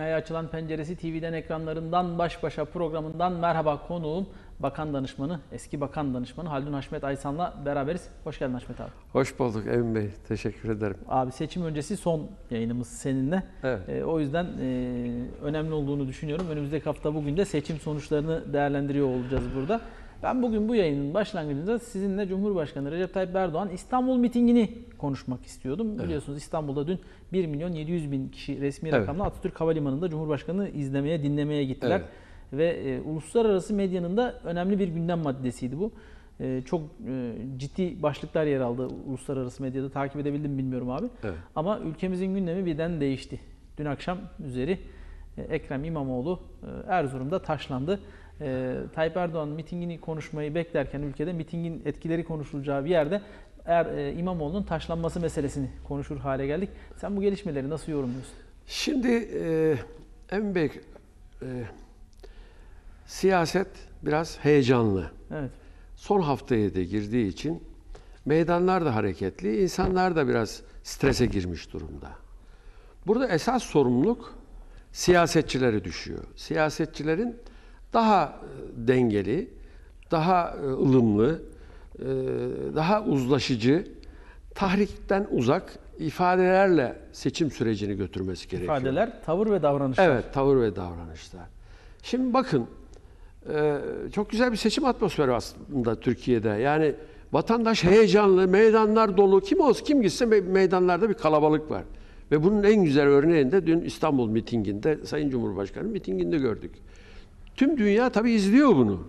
Dünyaya açılan penceresi TV'den ekranlarından baş başa programından merhaba konuğum Bakan Danışmanı, eski Bakan Danışmanı Haldun Haşmet Aysan'la beraberiz. Hoş geldin Haşmet abi. Hoş bulduk Emin Bey. Teşekkür ederim. Abi seçim öncesi son yayınımız seninle. Evet. Ee, o yüzden e, önemli olduğunu düşünüyorum. Önümüzdeki hafta bugün de seçim sonuçlarını değerlendiriyor olacağız burada. Ben bugün bu yayının başlangıcında sizinle Cumhurbaşkanı Recep Tayyip Erdoğan İstanbul mitingini konuşmak istiyordum. Biliyorsunuz İstanbul'da dün 1 milyon 700 bin kişi resmi Evet. rakamla Atatürk Havalimanı'nda Cumhurbaşkanı izlemeye, dinlemeye gittiler. Evet. Ve e, uluslararası medyanın da önemli bir gündem maddesiydi bu. E, çok e, ciddi başlıklar yer aldı uluslararası medyada. Takip edebildim mi bilmiyorum abi. Evet. Ama ülkemizin gündemi birden değişti. Dün akşam üzeri e, Ekrem İmamoğlu e, Erzurum'da taşlandı. E, Tayyip Erdoğan mitingini konuşmayı beklerken ülkede mitingin etkileri konuşulacağı bir yerde er, e, İmamoğlu'nun taşlanması meselesini konuşur hale geldik. Sen bu gelişmeleri nasıl yorumluyorsun? Şimdi e, Emin Bey, e, siyaset biraz heyecanlı. Evet. Son haftaya da girdiği için meydanlar da hareketli, insanlar da biraz strese girmiş durumda. Burada esas sorumluluk siyasetçilere düşüyor. Siyasetçilerin daha e, dengeli, daha e, ılımlı, e, daha uzlaşıcı, tahrikten uzak ifadelerle seçim sürecini götürmesi gerekiyor. İfadeler, tavır ve davranışlar. Evet, tavır ve davranışlar. Şimdi bakın, çok güzel bir seçim atmosferi aslında Türkiye'de. Yani vatandaş heyecanlı, meydanlar dolu. Kim olsun, kim gitse me- meydanlarda bir kalabalık var. Ve bunun en güzel örneğini de dün İstanbul mitinginde, Sayın Cumhurbaşkanı mitinginde gördük. Tüm dünya tabii izliyor bunu.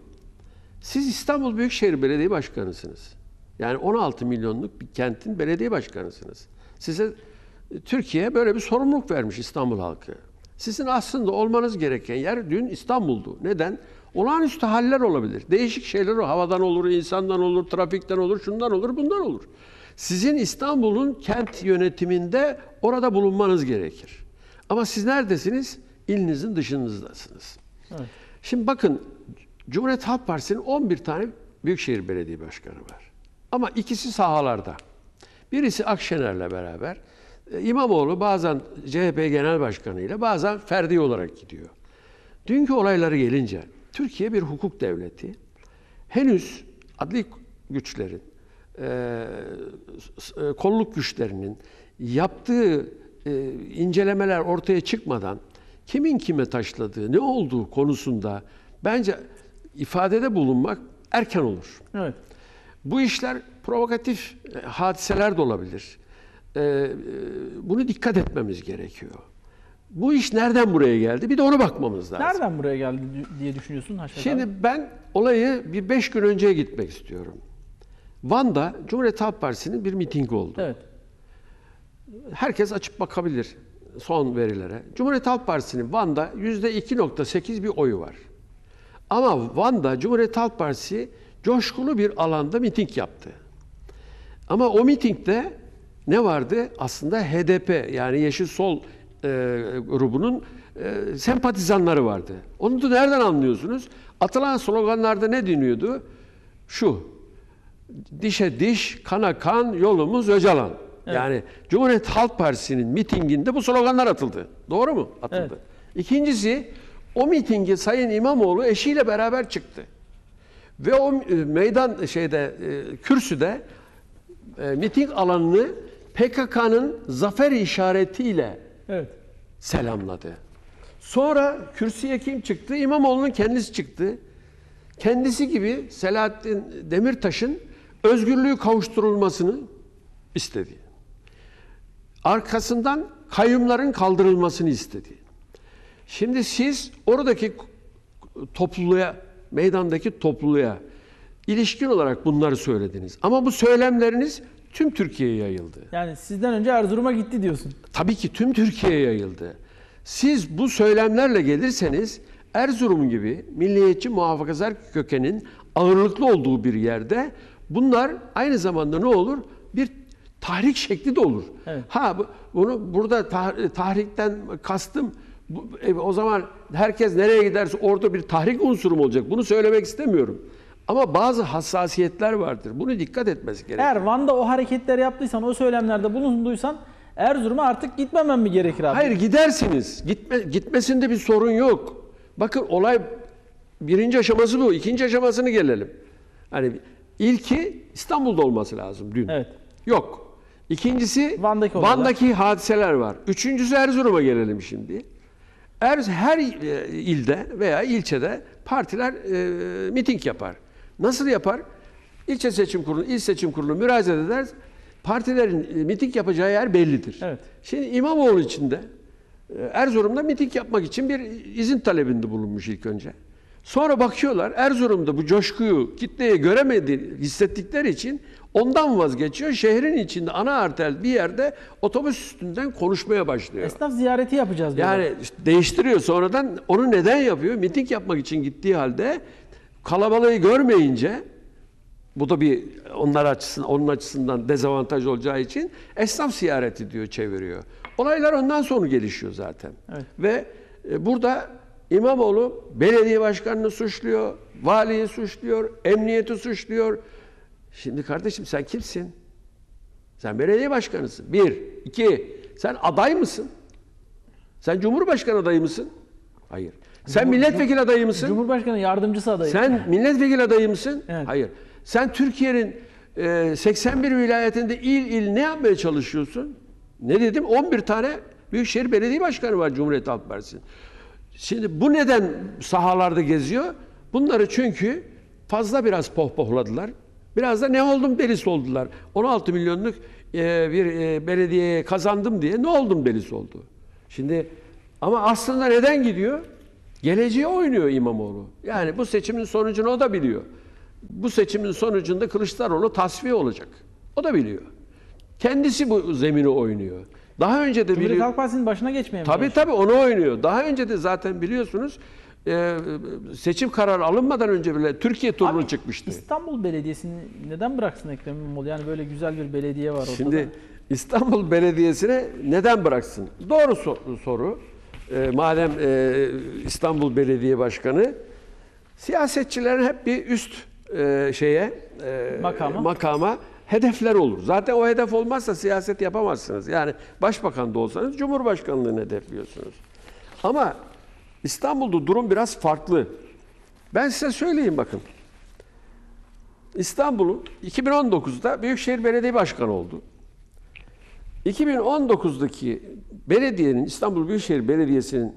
Siz İstanbul Büyükşehir Belediye Başkanısınız. Yani 16 milyonluk bir kentin belediye başkanısınız. Size e, Türkiye böyle bir sorumluluk vermiş İstanbul halkı. Sizin aslında olmanız gereken yer dün İstanbul'du. Neden? Olağanüstü haller olabilir. Değişik şeyler o. Havadan olur, insandan olur, trafikten olur, şundan olur, bundan olur. Sizin İstanbul'un kent yönetiminde orada bulunmanız gerekir. Ama siz neredesiniz? İlinizin dışınızdasınız. Evet. Şimdi bakın Cumhuriyet Halk Partisi'nin 11 tane Büyükşehir Belediye Başkanı var. Ama ikisi sahalarda. Birisi Akşener'le beraber. e, İmamoğlu bazen CHP Genel Başkanı ile bazen ferdi olarak gidiyor. Dünkü olayları gelince Türkiye bir hukuk devleti. Henüz adli güçlerin, e, e, kolluk güçlerinin yaptığı incelemeler ortaya çıkmadan kimin kime taşladığı, ne olduğu konusunda bence ifadede bulunmak erken olur. Evet. Bu işler provokatif e, hadiseler de olabilir. E, e, bunu dikkat etmemiz gerekiyor. Bu iş nereden buraya geldi? Bir de ona bakmamız lazım. Nereden buraya geldi diye düşünüyorsun Haşmet abi? Şimdi ben olayı bir beş gün önceye gitmek istiyorum. Van'da Cumhuriyet Halk Partisi'nin bir mitingi oldu. Evet. Herkes açıp bakabilir son verilere. Cumhuriyet Halk Partisi'nin Van'da %2.8 bir oyu var. Ama Van'da Cumhuriyet Halk Partisi coşkulu bir alanda miting yaptı. Ama o mitingde ne vardı? Aslında HDP yani Yeşil Sol e, grubunun e, sempatizanları vardı. Onu da nereden anlıyorsunuz? Atılan sloganlarda ne deniyordu? Şu, dişe diş, kana kan, yolumuz Öcalan. Yani Cumhuriyet Halk Partisi'nin mitinginde bu sloganlar atıldı. Doğru mu? Atıldı. Evet. İkincisi, o mitinge Sayın İmamoğlu eşiyle beraber çıktı. Ve o e, meydan şeyde e, kürsüde e, miting alanını PKK'nın zafer işaretiyle Evet. selamladı. Sonra kürsüye kim çıktı? İmamoğlu'nun kendisi çıktı. Kendisi gibi Selahattin Demirtaş'ın özgürlüğü kavuşturulmasını istedi. Arkasından kayyumların kaldırılmasını istedi. Şimdi siz oradaki topluluğa, meydandaki topluluğa ilişkin olarak bunları söylediniz. Ama bu söylemleriniz tüm Türkiye'ye yayıldı. Yani sizden önce Erzurum'a gitti diyorsun. Tabii ki tüm Türkiye'ye yayıldı. Siz bu söylemlerle gelirseniz Erzurum gibi milliyetçi muhafazakar kökenin ağırlıklı olduğu bir yerde bunlar aynı zamanda ne olur? Bir tahrik şekli de olur. Evet. Ha bu- bunu burada tah- tahrikten kastım bu- e, o zaman herkes nereye giderse orada bir tahrik unsuru mu olacak? Bunu söylemek istemiyorum. Ama bazı hassasiyetler vardır. Bunu dikkat etmesi gerekiyor. Eğer Van'da o hareketleri yaptıysan, o söylemlerde bulunduysan Erzurum'a artık gitmemem mi gerekir abi? Hayır gidersiniz. Gitme, gitmesinde bir sorun yok. Bakın olay birinci aşaması bu. İkinci aşamasını gelelim. Hani ilki İstanbul'da olması lazım dün. Evet. Yok. İkincisi Van'daki olaylar. Van'daki hadiseler var. Üçüncüsü Erzurum'a gelelim şimdi. Er, her e, ilde veya ilçede partiler e, miting yapar. Nasıl yapar? İlçe seçim kurulu, il seçim kurulu müracaat eder. Partilerin e, miting yapacağı yer bellidir. Evet. Şimdi İmamoğlu için de e, Erzurum'da miting yapmak için bir izin talebinde bulunmuş ilk önce. Sonra bakıyorlar Erzurum'da bu coşkuyu kitleye göremedi, hissettikleri için ondan vazgeçiyor. Şehrin içinde ana arter bir yerde otobüs üstünden konuşmaya başlıyor. Esnaf ziyareti yapacağız diyorlar. Yani değiştiriyor sonradan. Onu neden yapıyor? Miting yapmak için gittiği halde kalabalığı görmeyince bu da bir onlar açısından onun açısından dezavantaj olacağı için esnaf ziyareti diyor çeviriyor. Olaylar ondan sonra gelişiyor zaten. Evet. Ve e, burada İmamoğlu belediye başkanını suçluyor, valiyi suçluyor, emniyeti suçluyor. Şimdi kardeşim sen kimsin? Sen belediye başkanısın. Bir. iki. Sen aday mısın? Sen Cumhurbaşkanı adayı mısın? Hayır. Sen milletvekili adayı mısın? Cumhurbaşkanı yardımcısı adayı. Sen milletvekili adayı mısın? Evet. Hayır. Sen Türkiye'nin e, 81 vilayetinde il il ne yapmaya çalışıyorsun? Ne dedim? 11 tane Büyükşehir Belediye Başkanı var Cumhuriyet Halk Partisi'nin. Şimdi bu neden sahalarda geziyor? Bunları çünkü fazla biraz pohpohladılar. Biraz da ne oldum delisi oldular. 16 milyonluk e, bir e, belediyeye kazandım diye ne oldum delisi oldu. Şimdi ama aslında neden gidiyor? Geleceğe oynuyor İmamoğlu. Yani bu seçimin sonucunu o da biliyor. Bu seçimin sonucunda Kılıçdaroğlu tasfiye olacak. O da biliyor. Kendisi bu zemini oynuyor. Daha önce de Cumhuriyet biliyor. Halk Partisi'nin başına geçmeye mi Tabii çalışıyor? tabii onu oynuyor. Daha önce de zaten biliyorsunuz e, seçim kararı alınmadan önce bile Türkiye turunu Abi, çıkmıştı. İstanbul Belediyesi'ni neden bıraksın Ekrem İmamoğlu? Yani böyle güzel bir belediye var ortada. Şimdi İstanbul Belediyesi'ne neden bıraksın? Doğru so- soru. E, madem e, İstanbul Belediye Başkanı siyasetçilerin hep bir üst e, şeye e, Makama. makama hedefler olur. Zaten o hedef olmazsa siyaset yapamazsınız. Yani başbakan da olsanız cumhurbaşkanlığını hedefliyorsunuz. Ama İstanbul'da durum biraz farklı. Ben size söyleyeyim bakın. İstanbul'u 2019'da Büyükşehir Belediye Başkanı oldu. 2019'daki belediyenin İstanbul Büyükşehir Belediyesi'nin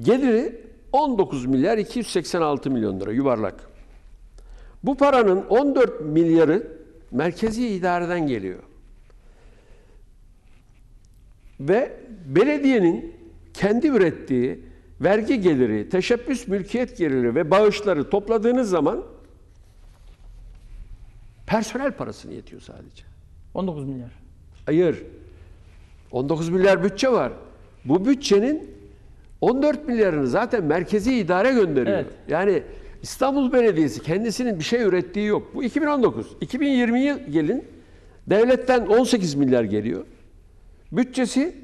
geliri 19 milyar 286 milyon lira yuvarlak. Bu paranın 14 milyarı merkezi idareden geliyor. Ve belediyenin kendi ürettiği vergi geliri, teşebbüs mülkiyet geliri ve bağışları topladığınız zaman personel parasını yetiyor sadece. 19 milyar. Hayır. 19 milyar bütçe var. Bu bütçenin 14 milyarını zaten merkezi idare gönderiyor. Evet. Yani İstanbul Belediyesi kendisinin bir şey ürettiği yok. Bu 2019. 2020 yıl gelin devletten 18 milyar geliyor. Bütçesi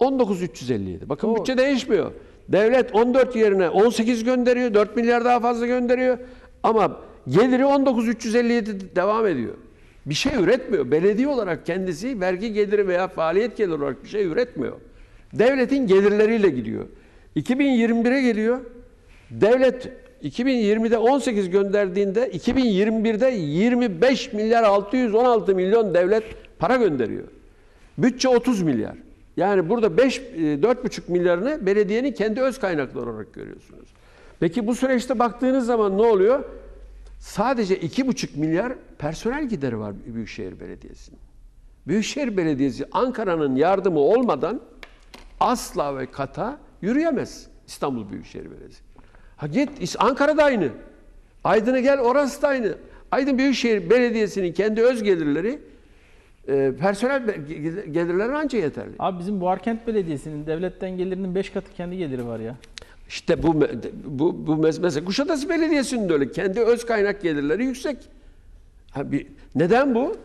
19.357. Bakın Oo. bütçe değişmiyor. Devlet 14 yerine 18 gönderiyor, 4 milyar daha fazla gönderiyor. Ama geliri 19.357 devam ediyor. Bir şey üretmiyor. Belediye olarak kendisi vergi geliri veya faaliyet geliri olarak bir şey üretmiyor. Devletin gelirleriyle gidiyor. 2021'e geliyor. Devlet 2020'de 18 gönderdiğinde 2021'de 25 milyar 616 milyon devlet para gönderiyor. Bütçe 30 milyar. Yani burada 5 4,5 milyarını belediyenin kendi öz kaynakları olarak görüyorsunuz. Peki bu süreçte baktığınız zaman ne oluyor? Sadece 2,5 milyar personel gideri var Büyükşehir Belediyesi'nin. Büyükşehir Belediyesi Ankara'nın yardımı olmadan asla ve kata yürüyemez İstanbul Büyükşehir Belediyesi. Ha git Ankara'da aynı. Aydın'a gel orası da aynı. Aydın Büyükşehir Belediyesi'nin kendi öz gelirleri e, personel gelirleri anca yeterli. Abi bizim Buharkent Belediyesi'nin devletten gelirinin 5 katı kendi geliri var ya. İşte bu bu bu mes- mesela Kuşadası Belediyesi'nin de öyle. Kendi öz kaynak gelirleri yüksek. Ha, bir, neden bu?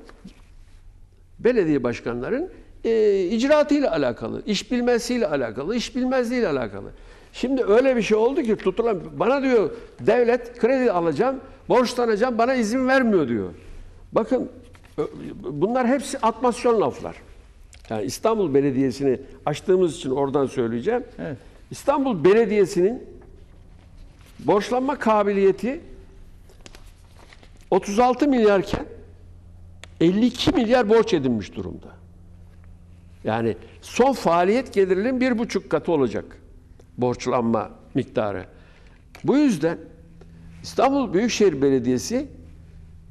Belediye başkanların e, icraatıyla alakalı, iş bilmesiyle alakalı, iş bilmezliğiyle alakalı. Şimdi öyle bir şey oldu ki tutulan bana diyor devlet kredi alacağım, borçlanacağım bana izin vermiyor diyor. Bakın bunlar hepsi atmasyon laflar. Yani İstanbul Belediyesi'ni açtığımız için oradan söyleyeceğim. Evet. İstanbul Belediyesi'nin borçlanma kabiliyeti 36 milyarken 52 milyar borç edinmiş durumda. Yani son faaliyet gelirinin bir buçuk katı olacak borçlanma miktarı. Bu yüzden İstanbul Büyükşehir Belediyesi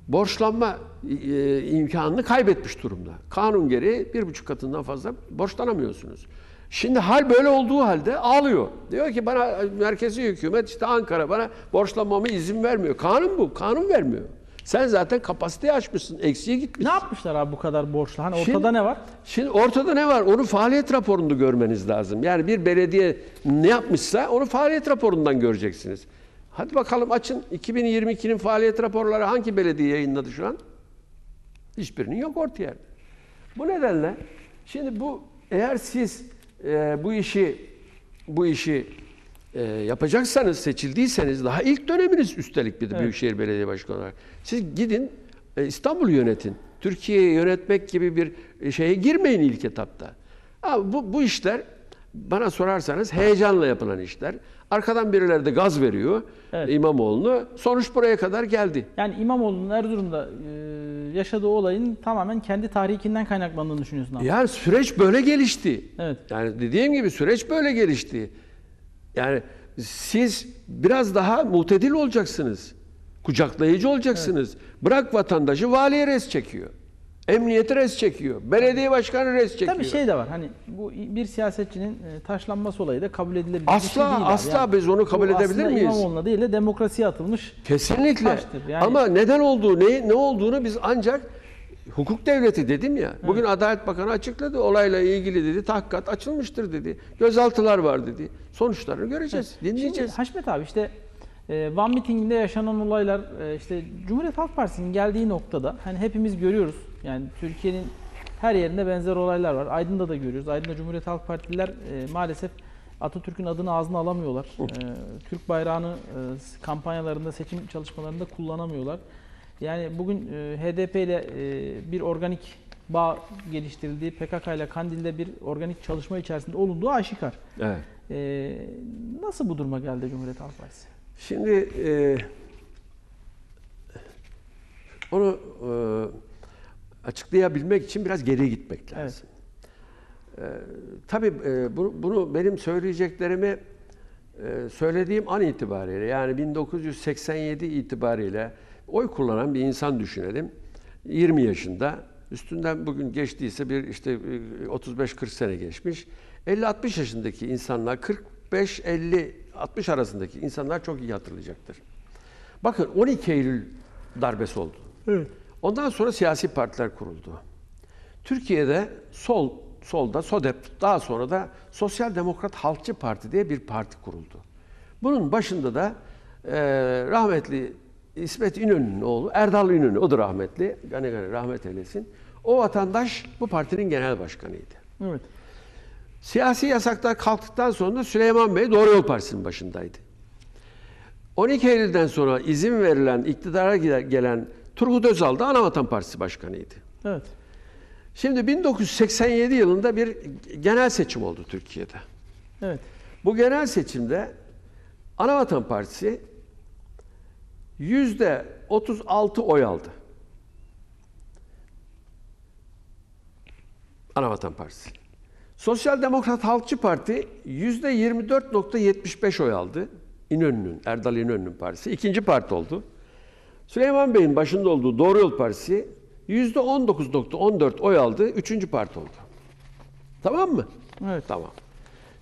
borçlanma e, imkanını kaybetmiş durumda. Kanun gereği bir buçuk katından fazla borçlanamıyorsunuz. Şimdi hal böyle olduğu halde ağlıyor. Diyor ki bana merkezi hükümet işte Ankara bana borçlanmama izin vermiyor. Kanun bu. Kanun vermiyor. Sen zaten kapasiteyi aşmışsın. Eksiye gitmişsin. Ne yapmışlar abi bu kadar borçlu? Hani Şimdi- ortada ne var? Şimdi ortada ne var? Onun faaliyet raporunu görmeniz lazım. Yani bir belediye ne yapmışsa onu faaliyet raporundan göreceksiniz. Hadi bakalım açın 2022'nin faaliyet raporları hangi belediye yayınladı şu an? Hiçbirinin yok ortaya. Bu nedenle şimdi bu eğer siz e, bu işi bu işi e, yapacaksanız seçildiyseniz daha ilk döneminiz üstelik bir de Evet. Büyükşehir Belediye Başkanı olarak. Siz gidin e, İstanbul'u yönetin. Türkiye'yi yönetmek gibi bir e, şeye girmeyin ilk etapta. Ama bu, bu işler bana sorarsanız heyecanla yapılan işler. Arkadan birileri de gaz veriyor Evet. İmamoğlu'nu. Sonuç buraya kadar geldi. Yani İmamoğlu'nun Erzurum'da e, yaşadığı olayın tamamen kendi tarihinden kaynaklandığını düşünüyorsun abi. Yani süreç böyle gelişti. Evet. Yani dediğim gibi süreç böyle gelişti. Yani siz biraz daha mutedil olacaksınız. Kucaklayıcı olacaksınız. Bırak vatandaşı valiye res çekiyor. Emniyeti res çekiyor. Belediye başkanı res çekiyor. Tabii şey de var. Hani bu bir siyasetçinin e, taşlanması olayı da kabul edilebilir bir Asla, şey değil asla biz onu kabul bu edebilir miyiz? İmamoğlu'na değil de demokrasiye atılmış. Kesinlikle. Taştır. Yani- Ama neden olduğu, ne, ne olduğunu biz ancak hukuk devleti dedim ya. Bugün Adalet Bakanı açıkladı. Olayla ilgili dedi tahkikat açılmıştır dedi. Gözaltılar var dedi. Sonuçlarını göreceğiz, dinleyeceğiz. Şimdi Haşmet abi işte e, Van mitinginde yaşanan olaylar e, işte Cumhuriyet Halk Partisi'nin geldiği noktada hani hepimiz görüyoruz. Yani Türkiye'nin her yerinde benzer olaylar var. Aydın'da da görüyoruz. Aydın'da Cumhuriyet Halk Partililer e, maalesef Atatürk'ün adını ağzına alamıyorlar. E, Türk bayrağını e, kampanyalarında, seçim çalışmalarında kullanamıyorlar. Yani bugün e, HDP ile e, bir organik bağ geliştirildiği, PKK ile Kandil'de bir organik çalışma içerisinde olunduğu aşikar. Evet. Ee, nasıl bu duruma geldi Cumhuriyet Halk Partisi? Şimdi e, onu e, açıklayabilmek için biraz geriye gitmek lazım. E, tabii e, bunu, bunu benim söyleyeceklerimi e, söylediğim an itibariyle yani 1987 itibariyle oy kullanan bir insan düşünelim. 20 yaşında üstünden bugün geçtiyse bir işte e, 35-40 sene geçmiş. 50-60 yaşındaki insanlar 45-50 60 arasındaki insanlar çok iyi hatırlayacaktır. Bakın 12 Eylül darbesi oldu. Evet. Ondan sonra siyasi partiler kuruldu. Türkiye'de sol solda SODEP daha sonra da Sosyal Demokrat Halkçı Parti diye bir parti kuruldu. Bunun başında da e, rahmetli İsmet İnönü'nün oğlu Erdal İnönü, o da rahmetli, gane gane rahmet eylesin. O vatandaş bu partinin genel başkanıydı. Evet. Siyasi yasaklar kalktıktan sonra Süleyman Bey Doğru Yol Partisi'nin başındaydı. 12 Eylül'den sonra izin verilen, iktidara gelen Turgut Özal da Anavatan Partisi başkanıydı. Evet. Şimdi 1987 yılında bir genel seçim oldu Türkiye'de. Evet. Bu genel seçimde Anavatan Partisi yüzde 36 oy aldı. Anavatan Partisi. Sosyal Demokrat Halkçı Parti yüzde 24.75 oy aldı. İnönü'nün, Erdal İnönü'nün partisi. ikinci parti oldu. Süleyman Bey'in başında olduğu Doğru Yol Partisi yüzde 19.14 oy aldı. Üçüncü parti oldu. Tamam mı? Evet. Tamam.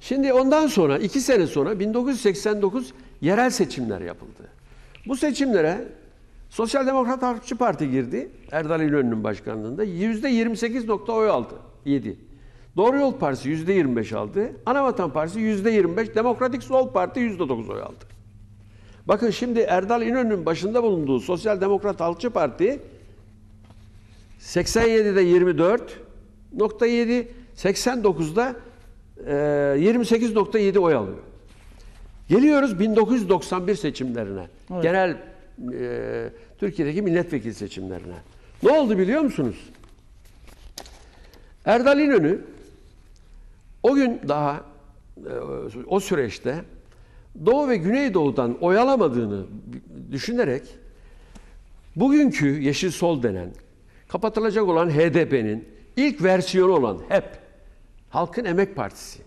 Şimdi ondan sonra, iki sene sonra 1989 yerel seçimler yapıldı. Bu seçimlere Sosyal Demokrat Halkçı Parti girdi. Erdal İnönü'nün başkanlığında. Yüzde 28 nokta oy aldı. 7. Doğru Yol Partisi yüzde 25 aldı. Anavatan Partisi yüzde 25. Demokratik Sol Parti yüzde 9 oy aldı. Bakın şimdi Erdal İnönü'nün başında bulunduğu Sosyal Demokrat Halkçı Parti 87'de 24.7, 89'da e, 28.7 oy alıyor. Geliyoruz 1991 seçimlerine. Evet. Genel e, Türkiye'deki milletvekili seçimlerine. Ne oldu biliyor musunuz? Erdal İnönü o gün daha e, o süreçte Doğu ve Güneydoğu'dan oyalamadığını düşünerek bugünkü Yeşil Sol denen kapatılacak olan HDP'nin ilk versiyonu olan HEP Halkın Emek Partisi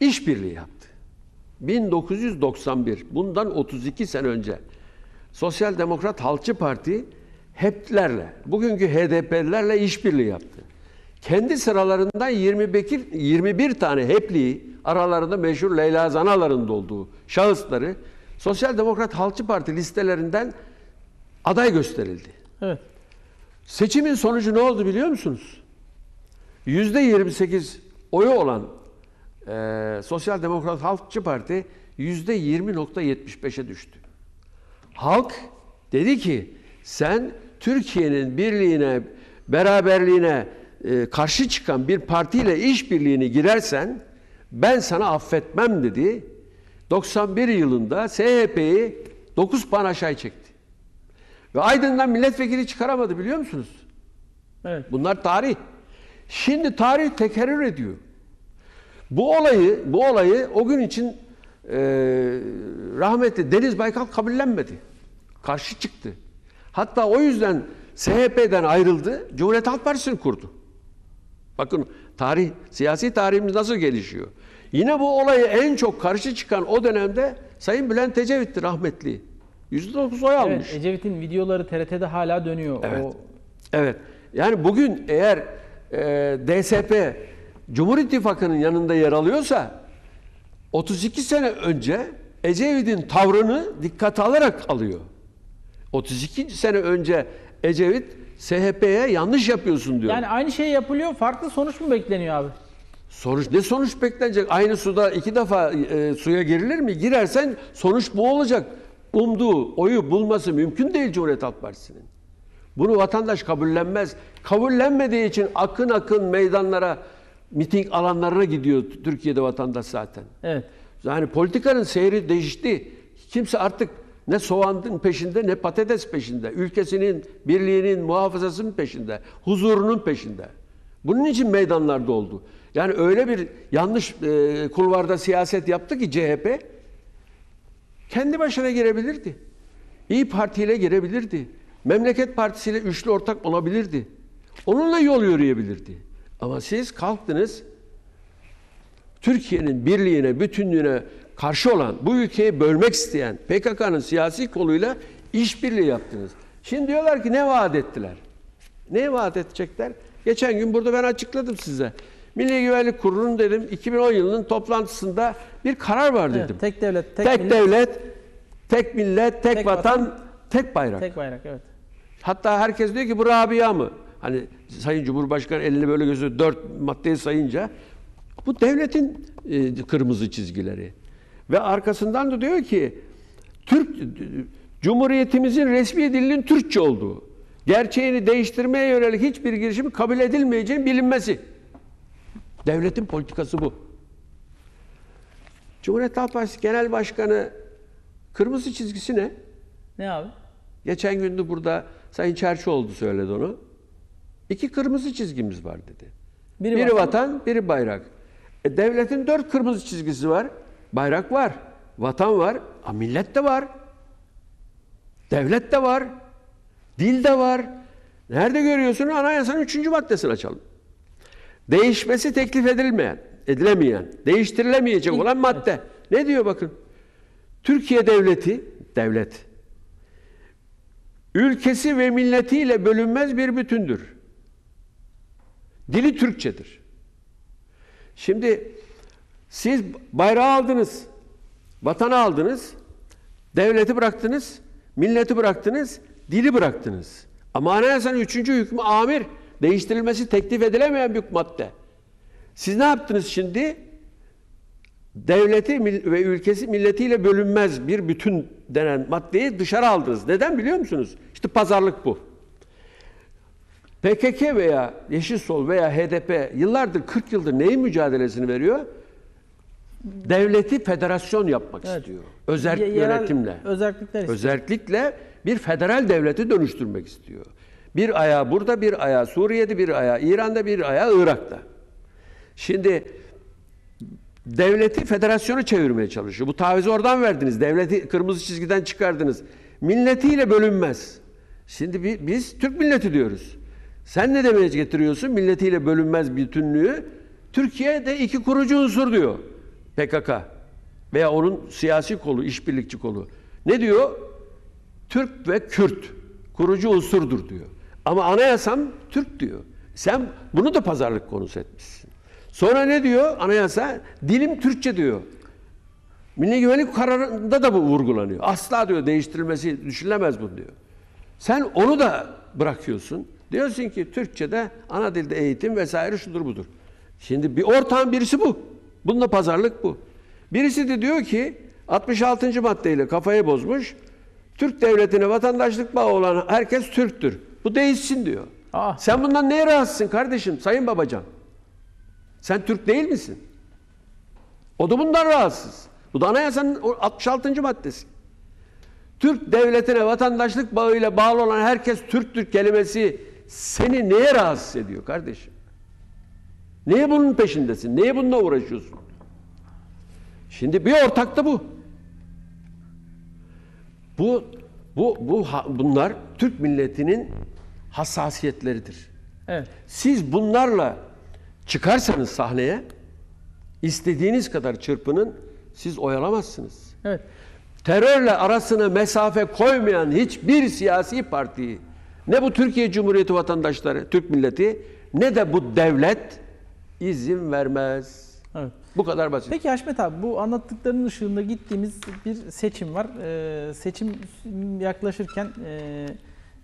işbirliği yaptı. 1991 bundan 32 sene önce Sosyal Demokrat Halkçı Parti HEP'lerle bugünkü HDP'lilerle işbirliği yaptı. Kendi sıralarından 21, 21 tane HEP'liyi aralarında meşhur Leyla Zanalar'ın olduğu şahısları Sosyal Demokrat Halkçı Parti listelerinden aday gösterildi. Evet. Seçimin sonucu ne oldu biliyor musunuz? Yüzde 28 oyu olan e, Sosyal Demokrat Halkçı Parti yüzde 20.75'e düştü. Halk dedi ki sen Türkiye'nin birliğine, beraberliğine e, karşı çıkan bir partiyle işbirliğini girersen ben sana affetmem dedi. 91 yılında SHP'yi 9 puan aşağı çekti. Ve Aydın'dan milletvekili çıkaramadı biliyor musunuz? Evet. Bunlar tarih. Şimdi tarih tekerrür ediyor. Bu olayı, bu olayı o gün için e, rahmetli Deniz Baykal kabullenmedi. Karşı çıktı. Hatta o yüzden SHP'den ayrıldı, Cumhuriyet Halk Partisi'ni kurdu. Bakın tarih, siyasi tarihimiz nasıl gelişiyor. Yine bu olayı en çok karşı çıkan o dönemde Sayın Bülent Ecevit'ti rahmetli. %9 oy almış. Evet, Ecevit'in videoları TRT'de hala dönüyor. Evet. O Evet. Yani bugün eğer e, DSP Cumhur İttifakı'nın yanında yer alıyorsa 32 sene önce Ecevit'in tavrını dikkate alarak alıyor. 32 sene önce Ecevit SHP'ye yanlış yapıyorsun diyor. yani aynı şey yapılıyor, farklı sonuç mu bekleniyor abi? Sonuç ne sonuç beklenecek? Aynı suda iki defa e, suya girilir mi? Girersen sonuç bu olacak. Umduğu oyu bulması mümkün değil Cumhuriyet Halk Partisi'nin. Bunu vatandaş kabullenmez. Kabullenmediği için akın akın meydanlara, miting alanlarına gidiyor Türkiye'de vatandaş zaten. Evet. Yani politikanın seyri değişti. Kimse artık ne soğanın peşinde ne patates peşinde. Ülkesinin birliğinin muhafazasının peşinde. Huzurunun peşinde. Bunun için meydanlarda oldu. Yani öyle bir yanlış e, kulvarda siyaset yaptı ki CHP kendi başına girebilirdi. İyi Parti ile girebilirdi. Memleket Partisi ile üçlü ortak olabilirdi. Onunla yol yürüyebilirdi. Ama siz kalktınız Türkiye'nin birliğine, bütünlüğüne karşı olan, bu ülkeyi bölmek isteyen PKK'nın siyasi koluyla işbirliği yaptınız. Şimdi diyorlar ki ne vaat ettiler? Ne vaat edecekler? Geçen gün burada ben açıkladım size. Milli Güvenlik Kurulu'nun dedim 2010 yılının toplantısında bir karar var Evet, dedim. tek devlet, tek, tek millet, devlet, tek millet, tek, Tek vatan, vatan, tek bayrak. tek bayrak evet. Hatta herkes diyor ki bu Rabia mı? Hani Sayın Cumhurbaşkanı elini böyle gözü dört maddeyi sayınca bu devletin e, kırmızı çizgileri. Ve arkasından da diyor ki Türk Cumhuriyetimizin resmi dilinin Türkçe olduğu, gerçeğini değiştirmeye yönelik hiçbir girişimi kabul edilmeyeceğinin bilinmesi. Devletin politikası bu. Cumhuriyet Halk Partisi Genel Başkanı kırmızı çizgisi ne? Ne abi? Geçen gün de burada Sayın Çerçioğlu söyledi onu. İki kırmızı çizgimiz var dedi. Biri Biri, vatan- vatan, biri bayrak. E, devletin dört kırmızı çizgisi var. Bayrak var, vatan var, a, millet de var. Devlet de var, dil de var. Nerede görüyorsun? Anayasanın üçüncü maddesini açalım. Değişmesi teklif edilmeyen, edilemeyen, değiştirilemeyecek olan madde. Ne diyor bakın? Türkiye devleti, devlet, ülkesi ve milletiyle bölünmez bir bütündür. Dili Türkçedir. Şimdi siz bayrağı aldınız, vatanı aldınız, devleti bıraktınız, milleti bıraktınız, dili bıraktınız. Ama anayasanın üçüncü hükmü amir, değiştirilmesi teklif edilemeyen bir madde. Siz ne yaptınız şimdi? devleti ve ülkesi milletiyle bölünmez bir bütün denen maddeyi dışarı aldınız. Neden biliyor musunuz? İşte pazarlık bu. PKK veya Yeşil Sol veya HDP yıllardır 40 yıldır neyin mücadelesini veriyor? Devleti federasyon yapmak Evet. istiyor. Özerk Ye- yerel yönetimle. Özellikler istiyor. Özellikle bir federal devleti dönüştürmek istiyor. Bir ayağı burada, bir ayağı Suriye'de, bir ayağı İran'da, bir ayağı Irak'ta. Şimdi devleti federasyonu çevirmeye çalışıyor. Bu tavizi oradan verdiniz. Devleti kırmızı çizgiden çıkardınız. Milletiyle bölünmez. Şimdi bi- biz Türk milleti diyoruz. Sen ne demeye getiriyorsun? Milletiyle bölünmez bütünlüğü. Türkiye de iki kurucu unsur diyor PKK. Veya onun siyasi kolu, işbirlikçi kolu. Ne diyor? Türk ve Kürt kurucu unsurdur diyor. Ama anayasam Türk diyor. Sen bunu da pazarlık konusu etmişsin. Sonra ne diyor anayasa? Dilim Türkçe diyor. Milli Güvenlik kararında da bu vurgulanıyor. Asla diyor değiştirilmesi düşünülemez bu diyor. Sen onu da bırakıyorsun. Diyorsun ki Türkçe'de ana dilde eğitim vesaire şudur budur. Şimdi bir ortağın birisi bu. Bununla pazarlık bu. Birisi de diyor ki 66. maddeyle kafayı bozmuş. Türk devletine vatandaşlık bağı olan herkes Türktür. Bu değişsin diyor. Aa. Sen bundan neye rahatsın kardeşim sayın babacan? Sen Türk değil misin? O da bundan rahatsız. Bu da anayasanın o 66. maddesi. Türk devletine vatandaşlık bağıyla bağlı olan herkes Türktür kelimesi seni neye rahatsız ediyor kardeşim? Niye bunun peşindesin? Niye bununla uğraşıyorsun? Şimdi bir ortak da bu. Bu bu bu bunlar Türk milletinin hassasiyetleridir. Evet. Siz bunlarla çıkarsanız sahneye istediğiniz kadar çırpının siz oyalamazsınız. Evet. Terörle arasına mesafe koymayan hiçbir siyasi partiyi ne bu Türkiye Cumhuriyeti vatandaşları, Türk milleti ne de bu devlet izin vermez. Evet. Bu kadar basit. Peki Haşmet abi bu anlattıklarının ışığında gittiğimiz bir seçim var. Ee, seçim yaklaşırken e,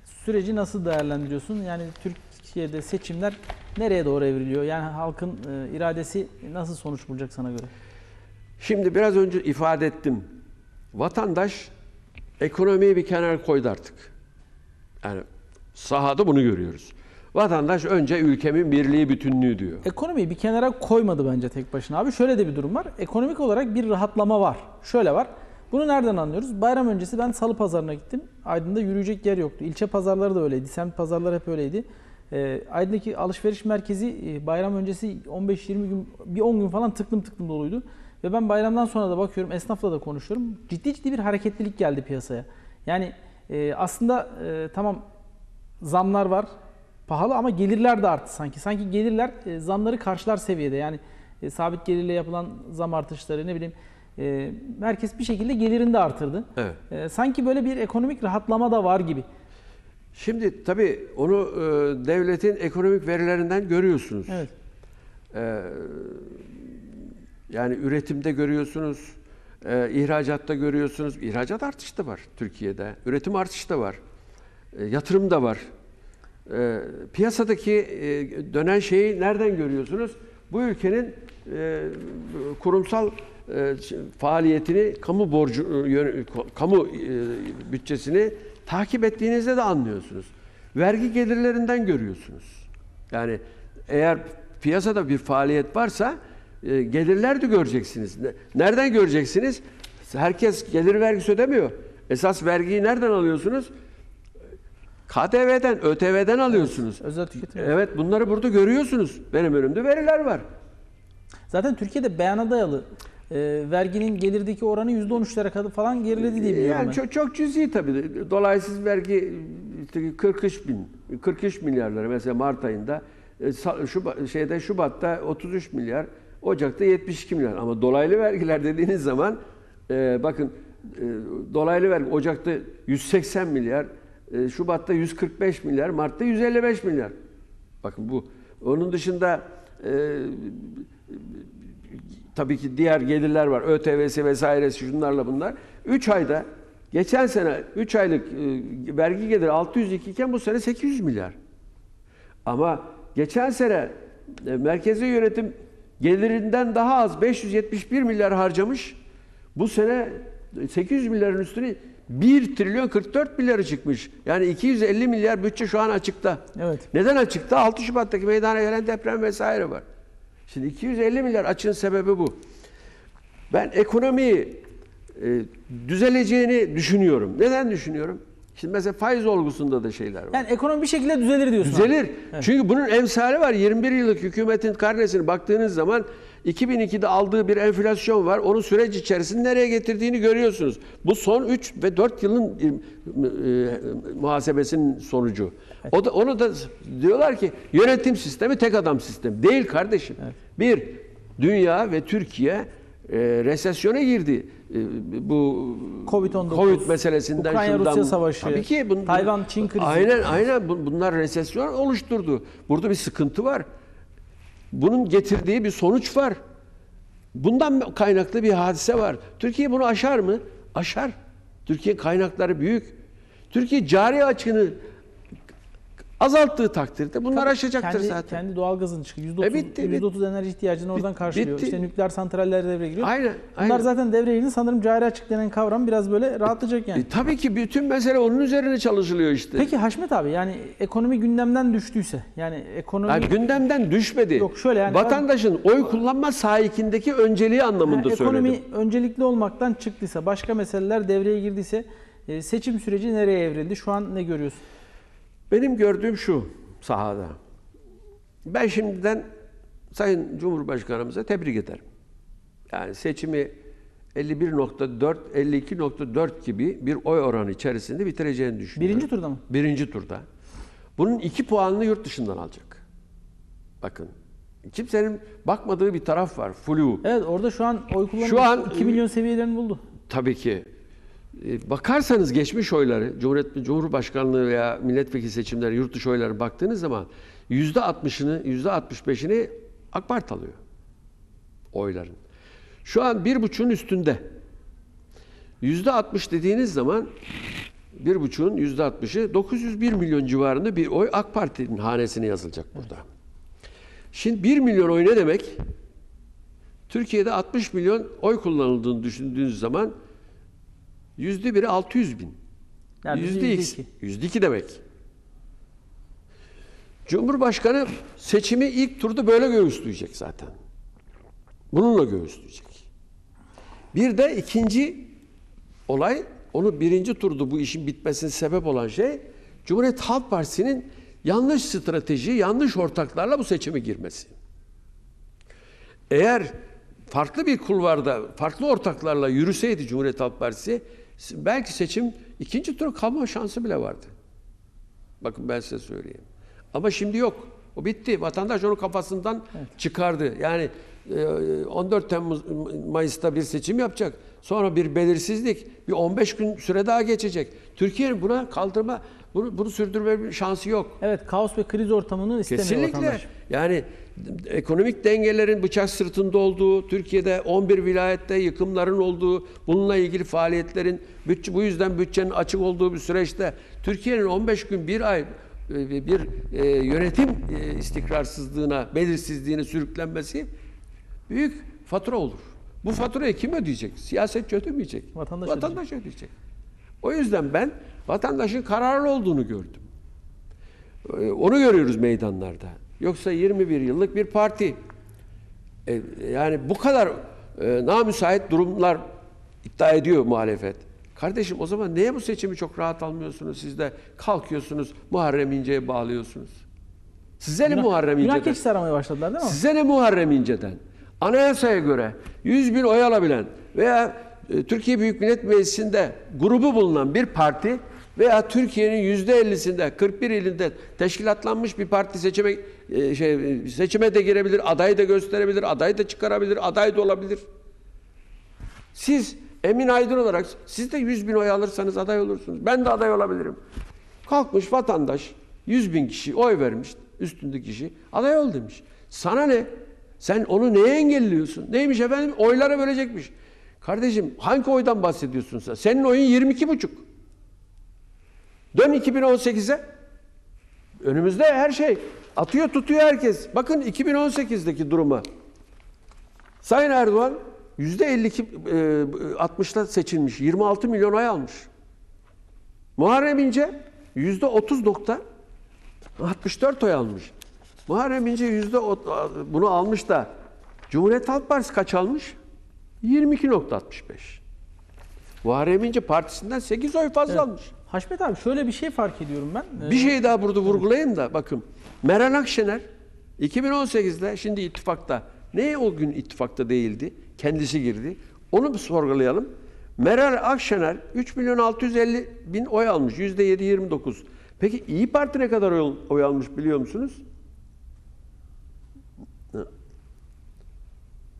süreci nasıl değerlendiriyorsun? Yani Türkiye'de seçimler nereye doğru evriliyor? Yani halkın e, iradesi nasıl sonuç bulacak sana göre? Şimdi biraz önce ifade ettim. Vatandaş ekonomiyi bir kenara koydu artık. Yani sahada bunu görüyoruz. Vatandaş önce ülkemin birliği, bütünlüğü diyor. Ekonomiyi bir kenara koymadı bence tek başına abi. Şöyle de bir durum var. Ekonomik olarak bir rahatlama var. Şöyle var. Bunu nereden anlıyoruz? Bayram öncesi ben salı pazarına gittim. Aydın'da yürüyecek yer yoktu. İlçe pazarları da öyleydi. Semt pazarları hep öyleydi. Ee, Aydın'daki alışveriş merkezi e, bayram öncesi 15-20 gün, bir 10 gün falan tıklım tıklım doluydu. Ve ben bayramdan sonra da bakıyorum, esnafla da konuşuyorum. Ciddi ciddi bir hareketlilik geldi piyasaya. Yani e, aslında e, tamam zamlar var, pahalı ama gelirler de arttı sanki. Sanki gelirler e, zamları karşılar seviyede. Yani e, sabit gelirle yapılan zam artışları ne bileyim e, herkes bir şekilde gelirini de artırdı. Evet. E, sanki böyle bir ekonomik rahatlama da var gibi. Şimdi tabii onu e, devletin ekonomik verilerinden görüyorsunuz. Evet. E, yani üretimde görüyorsunuz, e, ihracatta görüyorsunuz. İhracat artışı da var Türkiye'de, üretim artışı da var, e, yatırım da var. E, piyasadaki e, dönen şeyi nereden görüyorsunuz? Bu ülkenin e, kurumsal e, faaliyetini, kamu borcu, e, kamu e, bütçesini takip ettiğinizde de anlıyorsunuz. Vergi gelirlerinden görüyorsunuz. Yani eğer piyasada bir faaliyet varsa e, gelirler de göreceksiniz. Ne- Nereden göreceksiniz? Herkes gelir vergisi ödemiyor. Esas vergiyi nereden alıyorsunuz? KDV'den, ÖTV'den alıyorsunuz. Özel tüketim. Evet bunları burada görüyorsunuz. Benim önümde veriler var. Zaten Türkiye'de beyana dayalı e, verginin gelirdeki oranı %13'lere kadar falan geriledi diye biliyorum Yani ben. çok, çok cüzi tabii. Dolaysız vergi işte 43 bin, 43 milyarları mesela Mart ayında, e, Şubat, şeyde Şubat'ta 33 milyar, Ocak'ta 72 milyar. Ama dolaylı vergiler dediğiniz zaman e, bakın e, dolaylı vergi Ocak'ta 180 milyar, e, Şubat'ta 145 milyar, Mart'ta 155 milyar. Bakın bu. Onun dışında e, tabii ki diğer gelirler var. ÖTV'si vesairesi şunlarla bunlar. 3 ayda geçen sene 3 aylık e, vergi geliri 602 iken bu sene 800 milyar. Ama geçen sene e, merkezi yönetim gelirinden daha az 571 milyar harcamış. Bu sene 800 milyarın üstüne 1 trilyon 44 milyarı çıkmış. Yani 250 milyar bütçe şu an açıkta. Evet. Neden açıkta? 6 Şubat'taki meydana gelen deprem vesaire var. Şimdi 250 milyar açığın sebebi bu. Ben ekonomiyi e, düzeleceğini düşünüyorum. Neden düşünüyorum? Şimdi mesela faiz olgusunda da şeyler var. Yani ekonomi bir şekilde düzelir diyorsun. abi. Düzelir. Çünkü bunun emsali var. 21 yıllık hükümetin karnesine baktığınız zaman 2002'de aldığı bir enflasyon var. Onun süreç içerisinde nereye getirdiğini görüyorsunuz. Bu son 3 ve 4 yılın e, e, muhasebesinin sonucu. O da onu da diyorlar ki yönetim sistemi tek adam sistemi. Değil kardeşim. Bir dünya ve Türkiye e, resesyona girdi. E, bu Covid-19, Covid meselesinden Ukrayna-Rusya şuradan. savaşı, Tabii ki bun- Tayvan-Çin krizi. Aynen aynen Bu- bunlar resesyon oluşturdu. Burada bir sıkıntı var. Bunun getirdiği bir sonuç var. Bundan kaynaklı bir hadise var. Türkiye bunu aşar mı? Aşar. Türkiye kaynakları büyük. Türkiye cari açığını azalttığı takdirde bunlar aşacaktır kendi, zaten. Kendi doğalgazın çıkıyor. %30, E bitti, %30 enerji ihtiyacını oradan karşılıyor. bitti. İşte nükleer santraller devreye giriyor. Aynen, Bunlar aynen. zaten devreye girince sanırım cari açık denen kavram biraz böyle rahatlayacak yani. E, tabii ki bütün mesele onun üzerine çalışılıyor işte. Peki Haşmet abi yani ekonomi gündemden düştüyse yani ekonomi Yani gündemden düşmedi. Yok, şöyle yani- Vatandaşın oy kullanma sahikindeki önceliği anlamında Ha, ekonomi söyledim. öncelikli olmaktan çıktıysa, başka meseleler devreye girdiyse e, seçim süreci nereye evrildi? Şu an ne görüyorsun? Benim gördüğüm şu sahada. Ben şimdiden Sayın Cumhurbaşkanımıza tebrik ederim. Yani seçimi 51.4, 52.4 gibi bir oy oranı içerisinde bitireceğini düşünüyorum. Birinci turda mı? Birinci turda. Bunun iki puanını yurt dışından alacak. Bakın. Kimsenin bakmadığı bir taraf var. Flu. Evet orada şu an oy kullanımı Şu an- 2 milyon seviyelerini buldu. Tabii ki. E, Bakarsanız geçmiş oyları, Cumhuriyet Cumhurbaşkanlığı veya milletvekili seçimleri, yurt dışı oyları baktığınız zaman yüzde 60'ını, yüzde 65'ini AK Parti alıyor oyların. Şu an bir buçuğun üstünde. Yüzde 60 dediğiniz zaman bir buçuğun yüzde 60'ı 901 milyon civarında bir oy AK Parti'nin hanesine yazılacak burada. Şimdi 1 milyon oy ne demek? Türkiye'de 60 milyon oy kullanıldığını düşündüğünüz zaman yüzde biri 600 bin. Yüzde iki. Yüzde iki demek. Cumhurbaşkanı seçimi ilk turda böyle göğüsleyecek zaten. Bununla göğüsleyecek. Bir de ikinci olay, onu birinci turda bu işin bitmesine sebep olan şey, Cumhuriyet Halk Partisi'nin yanlış strateji, yanlış ortaklarla bu seçime girmesi. Eğer farklı bir kulvarda, farklı ortaklarla yürüseydi Cumhuriyet Halk Partisi, belki seçim ikinci tura kalma şansı bile vardı. Bakın ben size söyleyeyim. Ama şimdi yok. O bitti. Vatandaş onu kafasından çıkardı. Yani e, 14 Temmuz Mayıs'ta bir seçim yapacak. Sonra bir belirsizlik, bir 15 gün süre daha geçecek. Türkiye'nin buna kaldırma, bunu, bunu sürdürme şansı yok. Evet kaos ve kriz ortamını istemiyor Kesinlikle. vatandaş. Yani ekonomik dengelerin bıçak sırtında olduğu, Türkiye'de 11 vilayette yıkımların olduğu, bununla ilgili faaliyetlerin bütçe, bu yüzden bütçenin açık olduğu bir süreçte Türkiye'nin 15 gün bir ay e, bir e, yönetim e, istikrarsızlığına, belirsizliğine sürüklenmesi büyük fatura olur. Bu faturayı kim ödeyecek? Siyasetçi ödemeyecek. Vatandaş Vatandaş ödeyecek. O yüzden ben vatandaşın kararlı olduğunu gördüm. Onu görüyoruz meydanlarda. Yoksa 21 yıllık bir parti. E, Yani bu kadar e, namüsait durumlar iddia ediyor muhalefet. Kardeşim o zaman niye bu seçimi çok rahat almıyorsunuz? Siz de kalkıyorsunuz Muharrem İnce'ye bağlıyorsunuz. Size ne Muharrem Günah İnce'den? keçisi aramaya başladılar değil mi? Size ne Muharrem İnce'den? Anayasaya göre 100 bin oy alabilen veya e, Türkiye Büyük Millet Meclisi'nde grubu bulunan bir parti veya Türkiye'nin yüzde 50'sinde 41 ilinde teşkilatlanmış bir parti seçime e, şey seçime de girebilir, aday da gösterebilir, aday da çıkarabilir, aday da olabilir. Siz Emin Aydın olarak siz de 100 bin oy alırsanız aday olursunuz. Ben de aday olabilirim. Kalkmış vatandaş 100 bin kişi oy vermiş üstündeki kişi aday ol demiş. Sana ne? Sen onu neye engelliyorsun? Neymiş efendim? Oylara bölecekmiş. Kardeşim hangi oydan bahsediyorsun sen? Senin oyun 22 buçuk. Dön 2018'e. Önümüzde her şey. Atıyor tutuyor herkes. Bakın 2018'deki duruma. Sayın Erdoğan %52 e, 60'ta seçilmiş. 26 milyon oy almış. Muharrem İnce yüzde 30 nokta 64 oy almış. Muharrem İnce yüzde bunu almış da Cumhuriyet Halk Partisi kaç almış? 22.65. Muharrem İnce partisinden 8 oy fazla almış. Haşmet abi şöyle bir şey fark ediyorum ben. Ee, Bir şey daha burada vurgulayayım da bakın. Meral Akşener 2018'de şimdi ittifakta. Ne o gün ittifakta değildi? Kendisi girdi. Onu bir sorgulayalım. Meral Akşener 3 milyon 650 bin oy almış. Yüzde 7-29. Peki İyi Parti ne kadar oy, oy almış biliyor musunuz?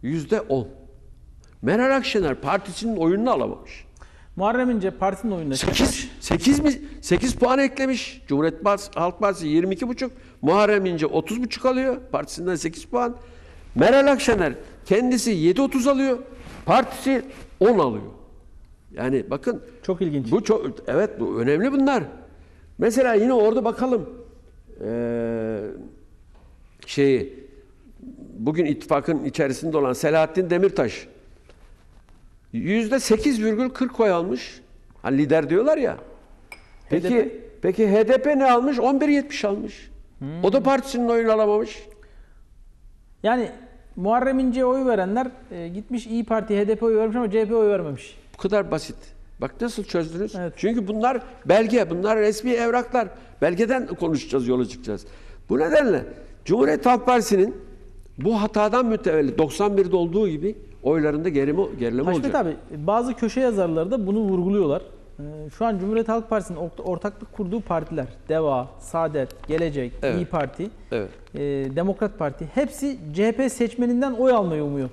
Yüzde 10. Meral Akşener partisinin oyununu alamamış. Muharrem İnce partinin oyununa 8 8 mi 8 puan eklemiş. Cumhuriyet Halk Partisi 22,5. Muharrem İnce 30,5 alıyor. Partisinden 8 puan. Meral Akşener kendisi 7,30 alıyor. Partisi 10 alıyor. Yani bakın Çok ilginç. bu çok evet bu önemli bunlar. Mesela yine orada bakalım. Ee, şeyi bugün ittifakın içerisinde olan Selahattin Demirtaş yüzde 8,40 oy almış. Hani lider diyorlar ya. Peki HDP? peki HDP ne almış? 11,70 almış. O da partisinin oyunu alamamış. Yani Muharrem İnce'ye oy verenler e, gitmiş İyi Parti, HDP oy vermiş ama CHP oy vermemiş. Bu kadar basit. Bak nasıl çözdünüz? Evet. Çünkü bunlar belge, bunlar resmi evraklar. Belgeden konuşacağız, yola çıkacağız. Bu nedenle Cumhuriyet Halk Partisi'nin bu hatadan mütevellit 91'de olduğu gibi oylarında gerileme, gerileme Haşmet olacak. abi bazı köşe yazarları da bunu vurguluyorlar. Ee, Şu an Cumhuriyet Halk Partisi'nin ort- ortaklık kurduğu partiler, DEVA, Saadet, Gelecek, Evet. İyi Parti, Evet. e, Demokrat Parti hepsi CHP seçmeninden oy almayı umuyor.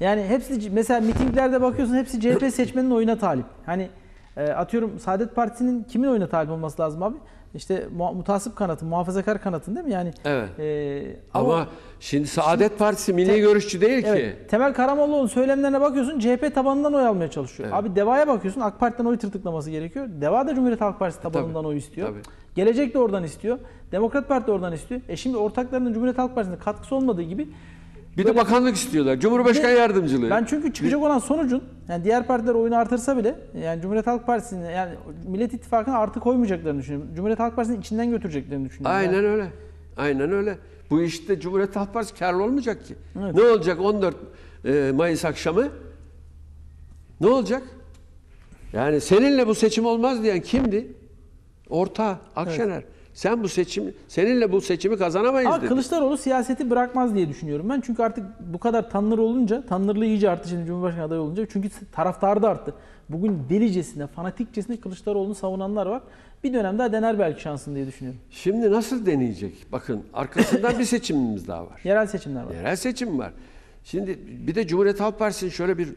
Yani hepsi mesela mitinglerde bakıyorsun hepsi CHP seçmenin oyuna talip. Hani e, atıyorum Saadet Partisi'nin kimin oyuna talip olması lazım abi? İşte mu- mutasip kanatın, muhafazakar kanatın değil mi? Yani Evet. e, Ama, şimdi Saadet Partisi milli görüşçü değil ki. Evet. Temel Karamollaoğlu'nun söylemlerine bakıyorsun CHP tabanından oy almaya çalışıyor. Abi Deva'ya bakıyorsun AK Parti'den oy tırtıklaması gerekiyor. Deva da Cumhuriyet Halk Partisi tabanından Tabii, oy istiyor. tabii. Gelecek de oradan istiyor. Demokrat Parti de oradan istiyor. E şimdi ortaklarının Cumhuriyet Halk Partisi'ne katkısı olmadığı gibi Bir de bakanlık istiyorlar. Cumhurbaşkanı de yardımcılığı. ben çünkü çıkacak olan sonucun yani diğer partiler oyunu artırsa bile yani Cumhuriyet Halk Partisi'ne yani Millet İttifakı'na artı koymayacaklarını düşünüyorum. Cumhuriyet Halk Partisi'nin içinden götüreceklerini düşünüyorum. Aynen Yani öyle. Aynen öyle. Bu işte Cumhuriyet Halk Partisi karlı olmayacak ki. Evet. Ne olacak 14 e, Mayıs akşamı? Ne olacak? Yani seninle bu seçim olmaz diyen kimdi? Orta Akşener. Sen bu seçim seninle bu seçimi kazanamayız Ama dedi. Kılıçdaroğlu siyaseti bırakmaz diye düşünüyorum ben. Çünkü artık bu kadar tanınır olunca, tanınırlığı iyice arttı şimdi Cumhurbaşkanı adayı olunca. Çünkü taraftarı da arttı. Bugün delicesine, fanatikçesine Kılıçdaroğlu'nu savunanlar var. Bir dönem daha dener belki şansını diye düşünüyorum. Şimdi nasıl deneyecek? Bakın arkasından bir seçimimiz daha var. Yerel seçimler var. Yerel seçim var. Şimdi bir de Cumhuriyet Halk Partisi'nin şöyle bir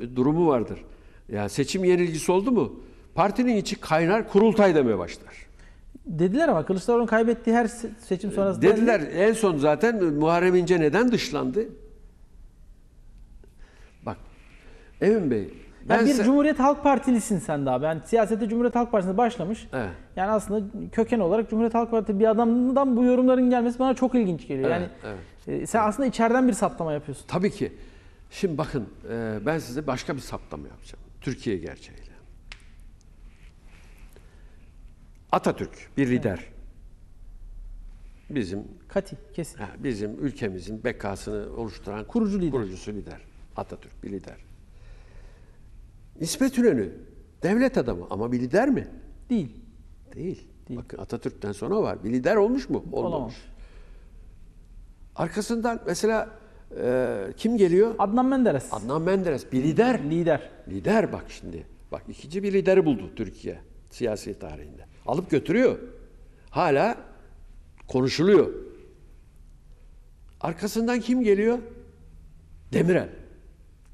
e, durumu vardır. Ya seçim yenilgisi oldu mu? Partinin içi kaynar kurultay demeye başlar. Dediler ama Kılıçdaroğlu'nun kaybettiği her se- seçim sonrası Dediler en son zaten Muharrem İnce neden dışlandı? Bak Emin Bey ben Yani bir se- Cumhuriyet Halk Partilisin sen de abi. Yani siyasete Cumhuriyet Halk Partisi'nde başlamış. Evet. Yani aslında köken olarak Cumhuriyet Halk Partisi bir adamdan bu yorumların gelmesi bana çok ilginç geliyor. Evet, yani e, sen aslında içeriden bir saptama yapıyorsun. tabii ki. Şimdi bakın e, ben size başka bir saptama yapacağım. Türkiye gerçeğiyle. Atatürk bir lider. Bizim Kati, kesin. Ha, bizim ülkemizin bekasını oluşturan Kurucu lider. kurucusu lider. Atatürk bir lider. İsmet İnönü devlet adamı ama bir lider mi? Değil. Değil. Değil. Bakın Atatürk'ten sonra var. Bir lider olmuş mu? Olmamış. Arkasından mesela e, kim geliyor? Adnan Menderes. Adnan Menderes bir lider. Lider. Lider bak şimdi. Bak ikinci bir lideri buldu Türkiye siyasi tarihinde. Alıp götürüyor. Hala konuşuluyor. Arkasından kim geliyor? Demirel.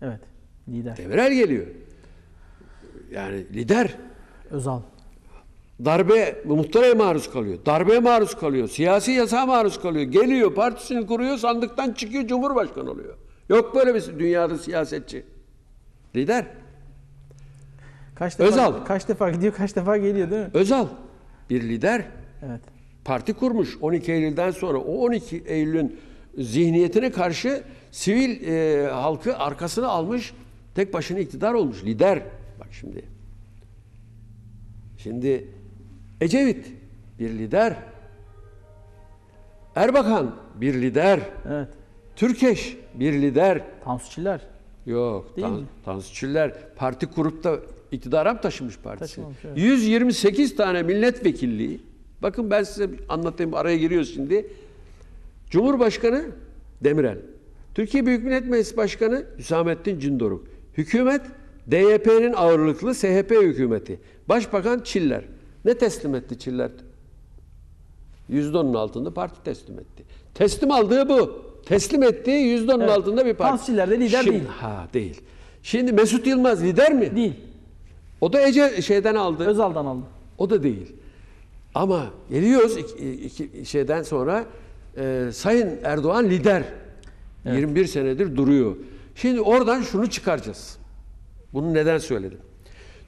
Evet. Lider. Demirel geliyor. Yani lider. Özal. Darbe, muhtaraya maruz kalıyor. Darbeye maruz kalıyor. Siyasi yasağa maruz kalıyor. Geliyor, partisini kuruyor, sandıktan çıkıyor, cumhurbaşkanı oluyor. Yok böyle bir dünyada siyasetçi. Lider. Kaç defa, Özal. Kaç defa gidiyor, kaç defa geliyor değil mi? Özal. Bir lider. Evet. Parti kurmuş 12 Eylül'den sonra. O 12 Eylül'ün zihniyetine karşı sivil e, halkı arkasına almış. Tek başına iktidar olmuş. Lider. Bak şimdi. Şimdi Ecevit bir lider. Erbakan bir lider. Evet. Türkeş bir lider. Tansu Çiller. Yok. Değil Tan mi? Tansu Çiller parti kurup da İktidara mı taşımış partisi? Taşımamış, evet. 128 tane milletvekilliği. Bakın ben size anlatayım araya giriyoruz şimdi. Cumhurbaşkanı Demirel. Türkiye Büyük Millet Meclisi Başkanı Hüsamettin Cindoruk. Hükümet DYP'nin ağırlıklı SHP hükümeti. Başbakan Çiller. Ne teslim etti Çiller? %10'un altında parti teslim etti. Teslim aldığı bu. Teslim ettiği %10'un Evet. altında bir parti. Hans Çiller de lider Şimdi- değil. Ha değil. Şimdi Mesut Yılmaz lider mi? Değil. O da Ece şeyden aldı. Özal'dan aldı. O da değil. Ama geliyoruz iki, iki şeyden sonra e, Sayın Erdoğan lider. 21 senedir duruyor. Şimdi oradan şunu çıkaracağız. Bunu neden söyledim?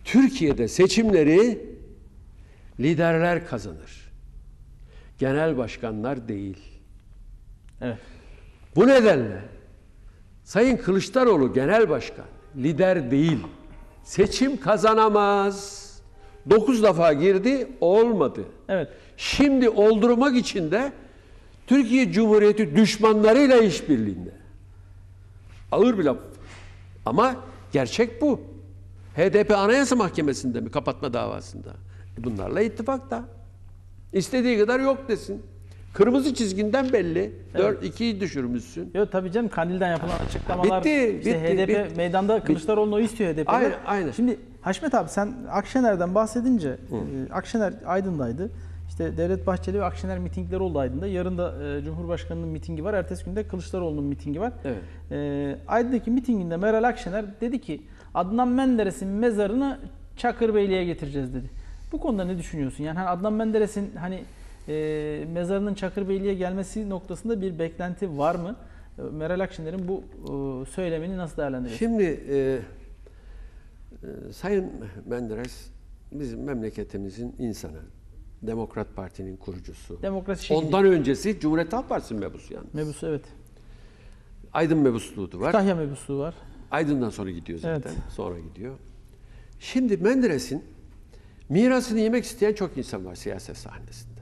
Türkiye'de seçimleri liderler kazanır. Genel başkanlar değil. Evet. Bu nedenle Sayın Kılıçdaroğlu genel başkan, lider değil. Seçim kazanamaz. 9 defa girdi, olmadı. Evet. Şimdi oldurmak için de Türkiye Cumhuriyeti düşmanlarıyla işbirliğinde. Ağır bir laf. Ama gerçek bu. HDP Anayasa Mahkemesi'nde mi kapatma davasında? E Bunlarla ittifakta. İstediği kadar yok desin. Kırmızı çizginden belli. 4 2'yi düşürmüşsün. Yok tabii canım Kandil'den yapılan açıklamalar. Bitti, işte bitti, HDP bitti. meydanda Kılıçdaroğlu'nu istiyor HDP'de. Aynen, aynen. Şimdi Haşmet abi sen Akşener'den bahsedince e, Akşener Aydın'daydı. İşte Devlet Bahçeli ve Akşener mitingleri oldu Aydın'da. Yarın da e, Cumhurbaşkanı'nın mitingi var. Ertesi günde Kılıçdaroğlu'nun mitingi var. Evet. E, Aydın'daki mitinginde Meral Akşener dedi ki Adnan Menderes'in mezarını Çakırbeyli'ye getireceğiz dedi. Bu konuda ne düşünüyorsun? Yani hani Adnan Menderes'in hani e, mezarının Çakırbeyli'ye gelmesi noktasında bir beklenti var mı? E, Meral Akşener'in bu e, söylemini nasıl değerlendiriyorsun? Şimdi e, e, Sayın Menderes bizim memleketimizin insanı. Demokrat Parti'nin kurucusu. Demokrasi şehidi. Ondan öncesi Cumhuriyet Halk Partisi'nin mebusu yani. Mebusu evet. Aydın mebusluğu da var. Kütahya mebusu var. Aydın'dan sonra gidiyor zaten. Evet. Sonra gidiyor. Şimdi Menderes'in mirasını yemek isteyen çok insan var siyaset sahnesinde.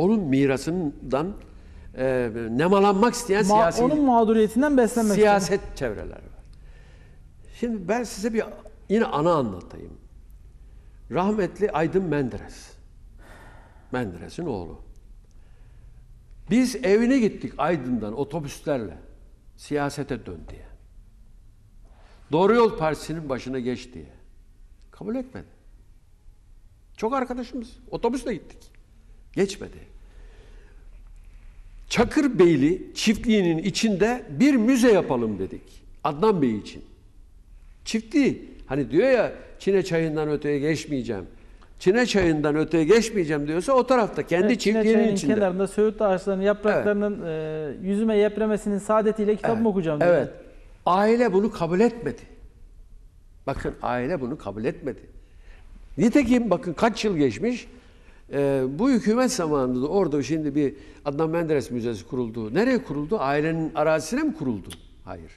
Onun mirasından e, nemalanmak isteyen Ma- siyasi onun mağduriyetinden beslenmek istedim. siyaset çevreler var. Şimdi ben size bir yine ana anlatayım. Rahmetli Aydın Menderes. Menderes'in oğlu. Biz evine gittik Aydın'dan otobüslerle. Siyasete dön diye. Doğru Yol Partisi'nin başına geç diye. Kabul etmedi. Çok arkadaşımız. Otobüsle gittik. Geçmedi. Çakırbeyli çiftliğinin içinde bir müze yapalım dedik. Adnan Bey için. Çiftliği. Hani diyor ya Çine çayından öteye geçmeyeceğim. Çine çayından öteye geçmeyeceğim diyorsa o tarafta kendi Evet, çiftliğinin içinde. kenarında söğüt ağaçlarının yapraklarının e, yüzüme yepremesinin saadetiyle kitabımı okuyacağım diyor. Evet. Aile bunu kabul etmedi. Bakın aile bunu kabul etmedi. Nitekim bakın kaç yıl geçmiş. Ee, bu hükümet zamanında da orada şimdi bir Adnan Menderes Müzesi kuruldu. Nereye kuruldu? Ailenin arazisine mi kuruldu? Hayır.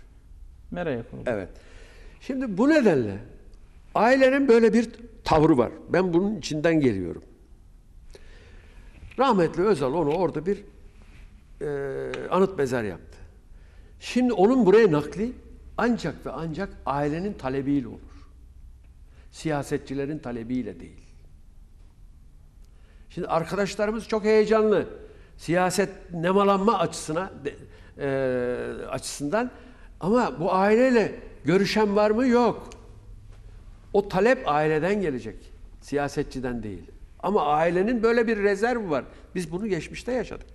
Mera'ya kuruldu. Evet. Şimdi bu nedenle ailenin böyle bir tavrı var. Ben bunun içinden geliyorum. Rahmetli Özal onu orada bir e, anıt mezar yaptı. Şimdi onun buraya nakli ancak ve ancak ailenin talebiyle olur. Siyasetçilerin talebiyle değil. Şimdi arkadaşlarımız çok heyecanlı. Siyaset nemalanma açısına e, açısından ama bu aileyle görüşen var mı? Yok. O talep aileden gelecek. Siyasetçiden değil. Ama ailenin böyle bir rezervi var. Biz bunu geçmişte yaşadık.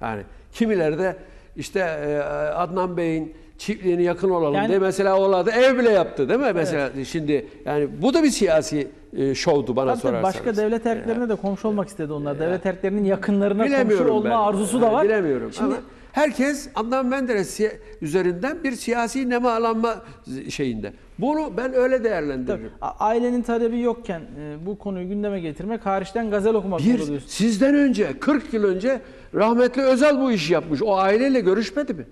Yani kimileri de işte e, Adnan Bey'in çiftliğine yakın olalım Yani- diye mesela oralarda ev bile yaptı değil mi? Mesela şimdi yani bu da bir siyasi e, şovdu bana Tabii sorarsanız. başka devlet erkeklerine de komşu olmak istedi onlar. Devlet erkeklerinin yakınlarına komşu Bilemiyorum olma ben. arzusu da Yani var. Bilemiyorum. Şimdi Ama herkes Adnan Menderes üzerinden bir siyasi nemalanma şeyinde. Bunu ben öyle değerlendiririm. tabii, ailenin talebi yokken e, bu konuyu gündeme getirmek hariçten gazel okumak Bir diyorsun. sizden önce 40 yıl önce rahmetli Özal bu işi yapmış. O aileyle görüşmedi mi?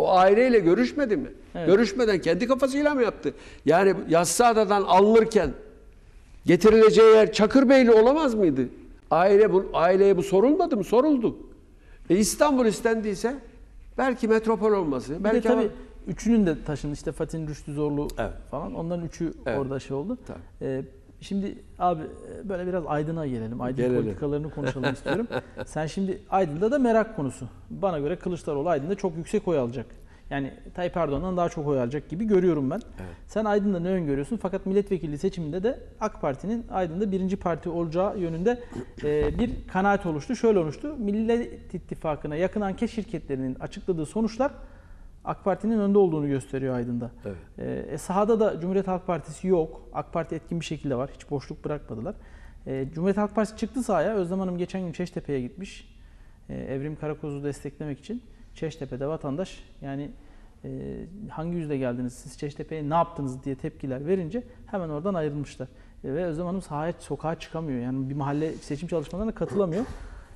O aileyle görüşmedi mi? Evet. Görüşmeden kendi kafasıyla mı yaptı? Yani Yassıada'dan alınırken getirileceği yer Çakırbeyli olamaz mıydı? Aile bu aileye bu sorulmadı mı? Soruldu. E İstanbul istendiyse belki metropol olması, Bir de belki tabii üçünün de taşın işte Fatih Rüştü Zorlu Evet. falan onların üçü Evet. orada şey oldu. Tabii. Ee, şimdi abi e, böyle biraz Aydın'a gelelim. Aydın Gelelim. politikalarını konuşalım istiyorum. Sen şimdi Aydın'da da merak konusu. Bana göre Kılıçdaroğlu Aydın'da çok yüksek oy alacak. Yani Tayyip Erdoğan'dan daha çok oy alacak gibi görüyorum ben. Evet. Sen Aydın'da ne öngörüyorsun? Fakat milletvekili seçiminde de AK Parti'nin Aydın'da birinci parti olacağı yönünde e, bir kanaat oluştu. Şöyle oluştu. Millet İttifakı'na yakın anket şirketlerinin açıkladığı sonuçlar AK Parti'nin önde olduğunu gösteriyor Aydın'da. Evet. E, sahada da Cumhuriyet Halk Partisi yok. AK Parti etkin bir şekilde var. Hiç boşluk bırakmadılar. E, Cumhuriyet Halk Partisi çıktı sahaya. Özlem Hanım geçen gün Çeştepe'ye gitmiş. E, Evrim Karakoz'u desteklemek için. Çeştepe'de vatandaş yani e, hangi yüzle geldiniz, siz Çeştepe'ye ne yaptınız diye tepkiler verince hemen oradan ayrılmışlar. E, ve Özlem Hanım sahaya, sokağa çıkamıyor. Yani bir mahalle seçim çalışmalarına katılamıyor.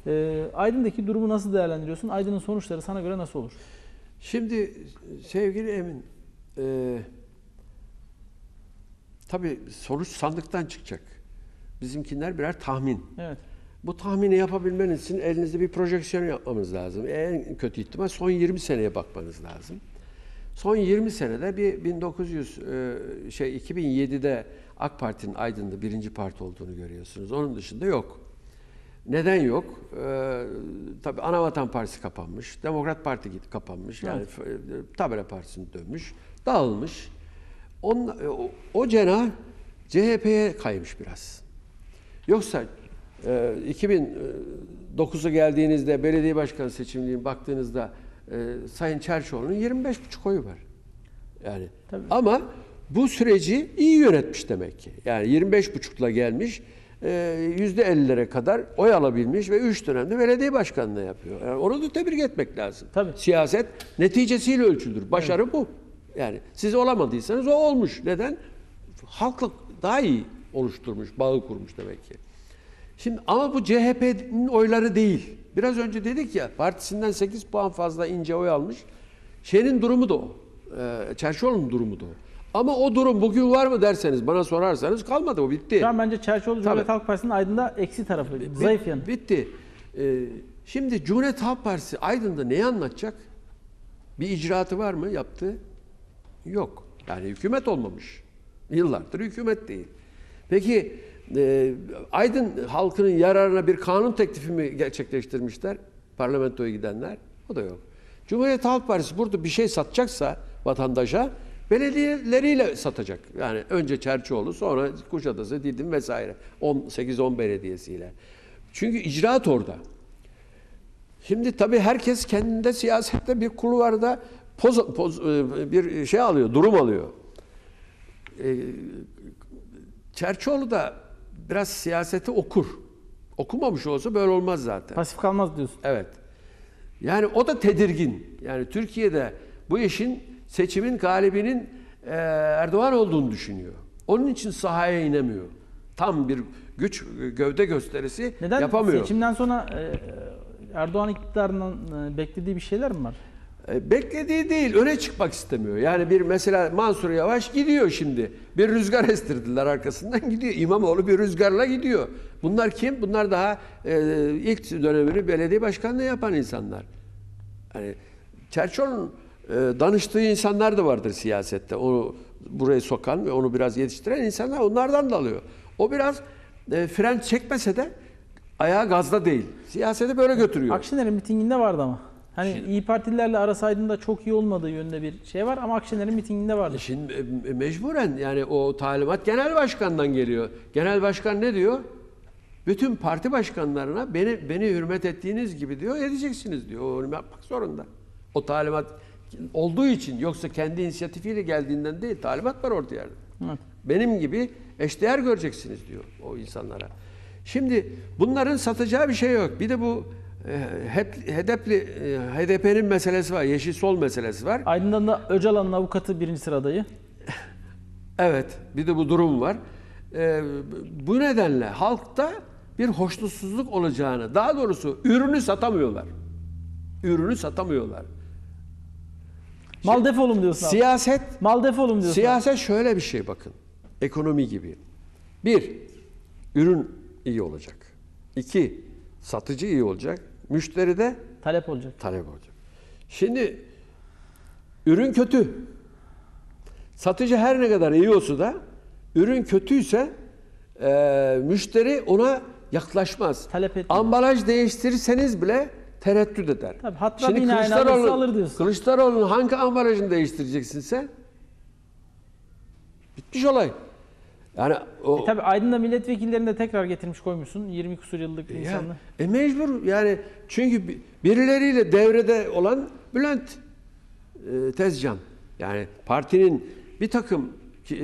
E, Aydın'daki durumu nasıl değerlendiriyorsun? Aydın'ın sonuçları sana göre nasıl olur? Şimdi sevgili Emin, e, tabii sonuç sandıktan çıkacak. Bizimkiler birer tahmin. Evet. Bu tahmini yapabilmeniz için elinizde bir projeksiyon yapmamız lazım. En kötü ihtimal son 20 seneye bakmanız lazım. Son 20 senede bir 1900 e, şey 2007'de AK Parti'nin Aydın'da birinci parti olduğunu görüyorsunuz. Onun dışında yok. Neden yok? Ee, tabii Anavatan Partisi kapanmış, Demokrat Parti kapanmış, yani f- e, Tabela Partisi'ne dönmüş, dağılmış. On, e, o, o cenah CHP'ye kaymış biraz. Yoksa e, 2009'a geldiğinizde belediye başkanı seçimliğine baktığınızda e, Sayın Çerçoğlu'nun 25,5 oyu var. Yani Tabii. ama bu süreci iyi yönetmiş demek ki. Yani 25,5'la gelmiş, %50'lere kadar oy alabilmiş ve 3 dönemde belediye başkanlığı yapıyor. Yani onu da tebrik etmek lazım. Tabii. Siyaset neticesiyle ölçülür. Başarı bu. Yani siz olamadıysanız o olmuş. Neden? Halkla daha iyi oluşturmuş, bağı kurmuş demek ki. Şimdi ama bu CHP'nin oyları değil. Biraz önce dedik ya partisinden 8 puan fazla ince oy almış. Şeyin durumu da o. Ee, Çerçoğlu'nun durumu da o. Ama o durum bugün var mı derseniz, bana sorarsanız kalmadı o bitti. Şu an bence Çerçoğlu Cumhuriyet. Halk Partisi'nin Aydın'da eksi tarafı, Bit- zayıf yanı. Bitti. Ee, şimdi Cumhuriyet Halk Partisi Aydın'da neyi anlatacak? Bir icraatı var mı yaptığı? Yok. Yani hükümet olmamış. Yıllardır hükümet değil. Peki e, Aydın halkının yararına bir kanun teklifi mi gerçekleştirmişler? Parlamentoya gidenler. O da yok. Cumhuriyet Halk Partisi burada bir şey satacaksa vatandaşa belediyeleriyle satacak. Yani önce Çerçoğlu sonra Kuşadası, Didim vesaire. 8-10 belediyesiyle. Çünkü icraat orada. Şimdi tabii herkes kendinde siyasette bir kulvarda poz, poz, e, bir şey alıyor, durum alıyor. E, Çerçoğlu da biraz siyaseti okur. Okumamış olsa böyle olmaz zaten. Pasif kalmaz diyorsun. Evet. Yani o da tedirgin. Yani Türkiye'de bu işin seçimin galibinin e, Erdoğan olduğunu düşünüyor. Onun için sahaya inemiyor. Tam bir güç gövde gösterisi Neden yapamıyor. seçimden sonra e, Erdoğan iktidarından e, beklediği bir şeyler mi var? E, Beklediği değil, öne çıkmak istemiyor. Yani bir mesela Mansur Yavaş gidiyor şimdi. Bir rüzgar estirdiler arkasından gidiyor. İmamoğlu bir rüzgarla gidiyor. Bunlar kim? Bunlar daha e, ilk dönemini belediye başkanlığı yapan insanlar. Yani Çerçoğlu'nun danıştığı insanlar da vardır siyasette. Onu buraya sokan ve onu biraz yetiştiren insanlar onlardan da alıyor. O biraz e, fren çekmese de ayağı gazda değil. Siyaseti böyle götürüyor. Akşener'in mitinginde vardı ama. Hani İyi Partililerle arası Aydın'da çok iyi olmadığı yönünde bir şey var ama Akşener'in mitinginde vardı. Şimdi e, mecburen yani o talimat genel başkandan geliyor. Genel başkan ne diyor? Bütün parti başkanlarına beni beni hürmet ettiğiniz gibi diyor edeceksiniz diyor. O yapmak zorunda. O talimat olduğu için yoksa kendi inisiyatifiyle geldiğinden değil talimat var orada yerde. Evet. Benim gibi eşdeğer göreceksiniz diyor o insanlara. Şimdi bunların satacağı bir şey yok. Bir de bu e, hedefli e, HDP'nin meselesi var. Yeşil sol meselesi var. Aydın'dan da Öcalan'ın avukatı birinci sıradayı. Evet, bir de bu durum var. Ee, bu nedenle halkta bir hoşnutsuzluk olacağını, daha doğrusu ürünü satamıyorlar. Ürünü satamıyorlar. Mal defolu mu diyorsun abi? Siyaset, Mal defolu mu diyorsun? siyaset şöyle bir şey bakın. Ekonomi gibi. Bir, ürün iyi olacak. İki, satıcı iyi olacak. Müşteri de Talep olacak. talep olacak. Şimdi Ürün kötü. Satıcı her ne kadar iyi olsa da ürün kötüyse e, müşteri ona yaklaşmaz. Talep etmiyor. Ambalaj değiştirirseniz bile tereddüt eder. Tabii, hatta binaen alırsa alır diyorsun. Kılıçdaroğlu'nun hangi ambalajını değiştireceksin sen? Bitmiş olay. Yani o E tabii Aydın'da milletvekillerini de tekrar getirmiş koymuşsun. 20 kusur yıllık Ya, insanlı. e mecbur yani çünkü bi- birileriyle devrede olan Bülent e, Tezcan yani partinin bir takım e,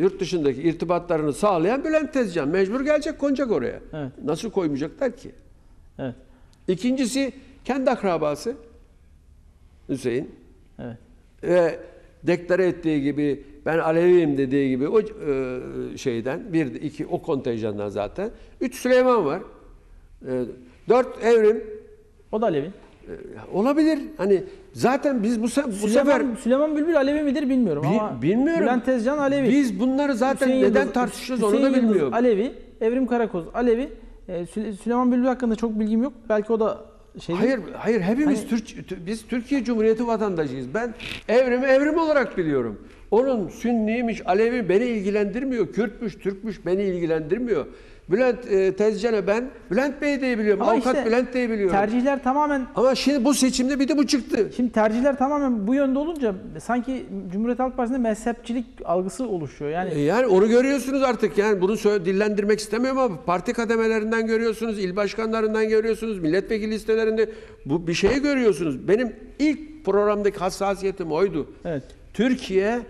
yurt dışındaki irtibatlarını sağlayan Bülent Tezcan mecbur gelecek konacak oraya. Evet. Nasıl koymayacaklar ki? Evet. İkincisi kendi akrabası Hüseyin Evet. ve deklare ettiği gibi ben Aleviyim dediği gibi o e, şeyden bir iki o kontenjandan zaten üç Süleyman var. E, dört evrim O da Alevi. e, olabilir. Hani zaten biz bu, se- bu Süleyman, sefer Süleyman Bülbül Alevi midir bilmiyorum Bi- ama bilmiyorum. Bülent Tezcan Alevi. biz bunları zaten Hüseyin neden Yıldız- tartışıyoruz Hüseyin onu da Yıldız bilmiyorum. Alevi, Evrim Karakoz Alevi. E, Sü- Süleyman Bülbül hakkında çok bilgim yok. Belki o da şey Hayır, hayır hepimiz Hani- Türk tü- biz Türkiye Cumhuriyeti vatandaşıyız. Ben evrimi evrim olarak biliyorum. Onun Sünniymiş, Alevi beni ilgilendirmiyor. Kürtmüş, Türkmüş beni ilgilendirmiyor. Bülent e, Tezcan'ı ben Bülent Bey diye biliyorum. Ama Avukat işte Bülent diye biliyorum. Tercihler tamamen Ama şimdi bu seçimde bir de bu çıktı. Şimdi tercihler tamamen bu yönde olunca sanki Cumhuriyet Halk Partisi'nde mezhepçilik algısı oluşuyor. Yani E, Yani onu görüyorsunuz artık. Yani bunu dillendirmek istemiyorum ama parti kademelerinden görüyorsunuz, il başkanlarından görüyorsunuz, milletvekili listelerinde bu bir şeyi görüyorsunuz. Benim ilk programdaki hassasiyetim oydu. evet. Türkiye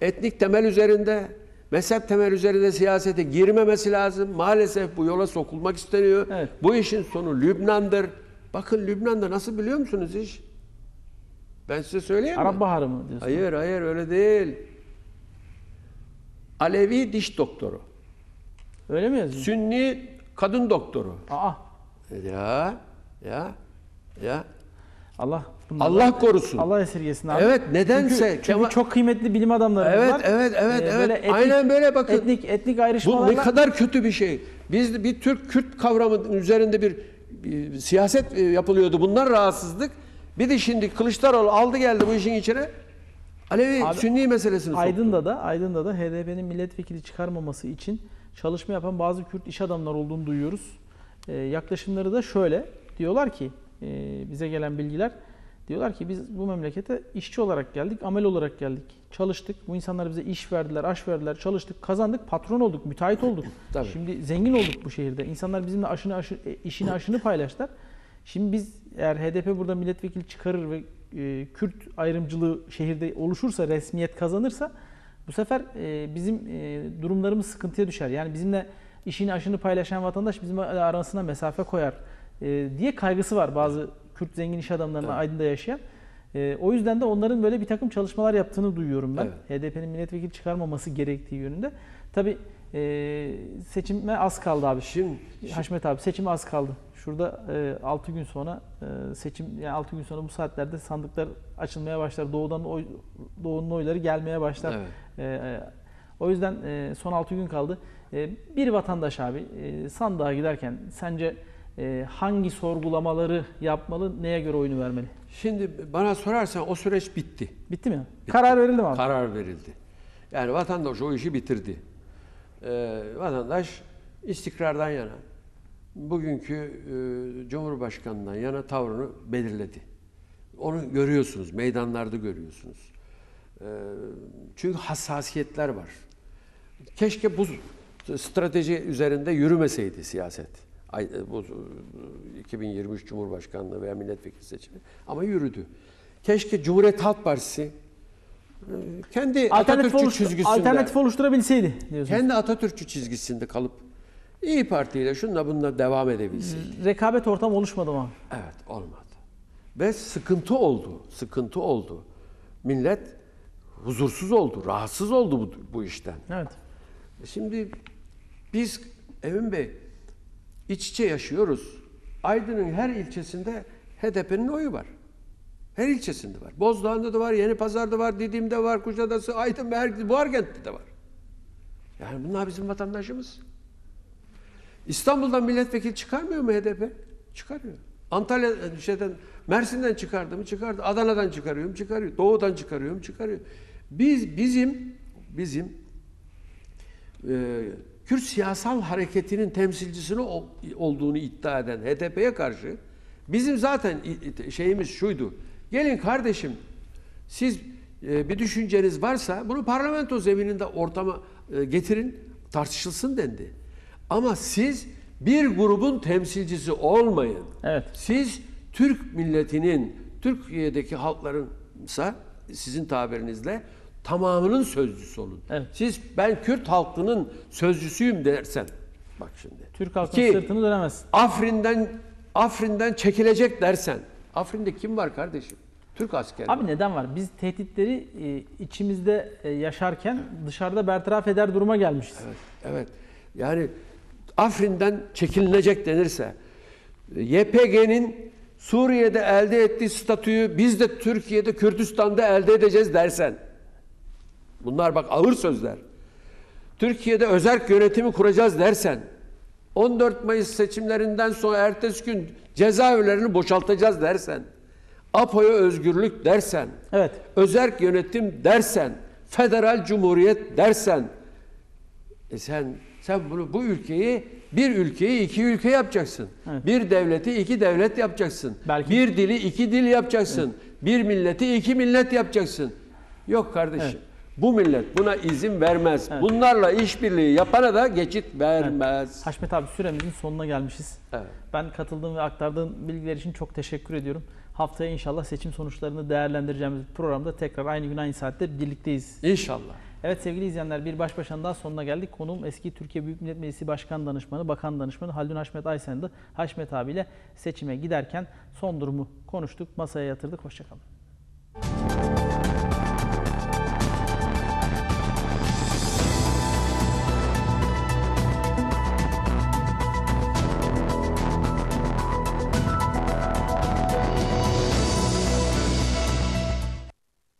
etnik temel üzerinde, mezhep temel üzerinde siyasete girmemesi lazım. Maalesef bu yola sokulmak isteniyor. Evet. Bu işin sonu Lübnan'dır. Bakın Lübnan'da nasıl biliyor musunuz iş? Ben size söyleyeyim mi? Arap Baharı mı diyorsun? Hayır hayır öyle değil. Alevi diş doktoru. Öyle mi yazıyor? Sünni kadın doktoru. Aa Ya ya ya. Allah bunlardan- Allah korusun. Allah esirgesin abi. Evet, nedense Çünkü, çünkü Kemal- çok kıymetli bilim adamlarımız Evet var. evet evet Ee, evet. böyle etnik- Aynen böyle bakın. Etnik etnik Bu ayrışmalarla ne kadar kötü bir şey. Biz bir Türk Kürt kavramının üzerinde bir, bir siyaset e, yapılıyordu. Bunlar rahatsızlık. Bir de şimdi Kılıçdaroğlu aldı geldi bu işin içine. Alevi Abi, Sünni meselesini soktu. Aydın'da da Aydın'da da HDP'nin milletvekili çıkarmaması için çalışma yapan bazı Kürt iş adamları olduğunu duyuyoruz. Ee, yaklaşımları da şöyle. Diyorlar ki e, bize gelen bilgiler diyorlar ki biz bu memlekete işçi olarak geldik, amel olarak geldik. Çalıştık. Bu insanlar bize iş verdiler, aş verdiler, çalıştık, kazandık, patron olduk, müteahhit olduk. Tabii. Şimdi zengin olduk bu şehirde. İnsanlar bizimle aşını aşı, e, işini aşını paylaştılar. Şimdi biz eğer HDP burada milletvekili çıkarır ve e, Kürt ayrımcılığı şehirde oluşursa, resmiyet kazanırsa bu sefer e, bizim e, durumlarımız sıkıntıya düşer. Yani bizimle işini aşını paylaşan vatandaş bizim arasına mesafe koyar e, diye kaygısı var bazı Kürt zengin iş adamlarına Aydın'da yaşayan. E, o yüzden de onların böyle bir takım çalışmalar yaptığını duyuyorum ben. HDP'nin milletvekili çıkarmaması gerektiği yönünde. Tabii e, seçime az kaldı abi. Şimdi Haşmet abi seçime az kaldı. Şurada 6 gün sonra e, seçim yani 6 gün sonra bu saatlerde sandıklar açılmaya başlar. Doğudan oy, doğunun oyları gelmeye başlar. Evet. E, e, o yüzden e, son 6 gün kaldı. E, bir vatandaş abi e, sandığa giderken sence e, hangi sorgulamaları yapmalı, neye göre oyunu vermeli? Şimdi bana sorarsan o süreç bitti. Bitti mi? Karar verildi mi abi? Karar verildi. Yani vatandaş o işi bitirdi. Ee, vatandaş istikrardan yana, bugünkü e, Cumhurbaşkanı'ndan yana tavrını belirledi. Onu görüyorsunuz, meydanlarda görüyorsunuz. Ee, çünkü hassasiyetler var. Keşke bu strateji üzerinde yürümeseydi siyaset. Ay- Bu e, 2023 Cumhurbaşkanlığı veya milletvekili seçimi. Ama yürüdü. Keşke Cumhuriyet Halk Partisi e, kendi Alternatif, Atatürkçü oluştur- çizgisinde, alternatif oluşturabilseydi diyorsun. kendi Atatürkçü çizgisinde kalıp İyi Parti'yle şunla bununla devam edebilseydi. Rekabet ortamı oluşmadı mı? Evet, olmadı. Ve sıkıntı oldu, sıkıntı oldu. Millet huzursuz oldu, rahatsız oldu bu, bu işten. Evet. Şimdi biz Emin Bey iç içe yaşıyoruz. Aydın'ın her ilçesinde HDP'nin oyu var. Her ilçesinde var. Bozdağ'ında da var, Yeni Pazar'da var, Didim'de var, Kuşadası, Aydın her, Buharkent'te de var. Yani bunlar bizim vatandaşımız. İstanbul'dan milletvekili çıkarmıyor mu HDP? Çıkarıyor. Antalya şeyden Mersin'den çıkardı mı çıkardı. Adana'dan çıkarıyorum çıkarıyor. Doğu'dan çıkarıyorum çıkarıyor. Biz bizim bizim e, Kürt siyasal hareketinin temsilcisini ol- olduğunu iddia eden HDP'ye karşı bizim zaten şeyimiz şuydu. Gelin kardeşim siz e, bir düşünceniz varsa bunu parlamento zemininde ortama e, getirin tartışılsın dendi. Ama siz bir grubun temsilcisi olmayın. Evet. Siz Türk milletinin, Türkiye'deki halklarınsa sizin tabirinizle tamamının sözcüsü olun. Evet. Siz ben Kürt halkının sözcüsüyüm dersen, bak şimdi. Türk halkının sırtını dönemez. Afrin'den Afrin'den çekilecek dersen, Afrin'de kim var kardeşim? Türk askeri. Abi var. neden var? Biz tehditleri e, içimizde e, yaşarken dışarıda bertaraf eder duruma gelmişiz. Evet, evet. Yani Afrin'den çekililecek denirse, YPG'nin Suriye'de elde ettiği statüyü biz de Türkiye'de Kürdistan'da elde edeceğiz dersen, bunlar bak ağır sözler. Türkiye'de özerk yönetimi kuracağız dersen, 14 Mayıs seçimlerinden sonra ertesi gün cezaevlerini boşaltacağız dersen, APO'ya özgürlük dersen, Evet. özerk yönetim dersen, federal cumhuriyet dersen, e sen sen bunu bu ülkeyi bir ülkeyi iki ülke yapacaksın. Evet. Bir devleti iki devlet yapacaksın. Belki- Bir dili iki dil yapacaksın. Bir milleti iki millet yapacaksın. Yok kardeşim. Evet. Bu millet buna izin vermez. Evet. Bunlarla işbirliği yapana da geçit vermez. Haşmet abi süremizin sonuna gelmişiz. Evet. Ben katıldığım ve aktardığın bilgiler için çok teşekkür ediyorum. Haftaya inşallah seçim sonuçlarını değerlendireceğimiz programda tekrar aynı gün aynı saatte birlikteyiz. İnşallah. Evet sevgili izleyenler bir baş başanın daha sonuna geldik. Konuğum eski Türkiye Büyük Millet Meclisi Başkan Danışmanı, Bakan Danışmanı Haldun Haşmet Aysen'di. Haşmet abiyle seçime giderken son durumu konuştuk, masaya yatırdık. Hoşçakalın.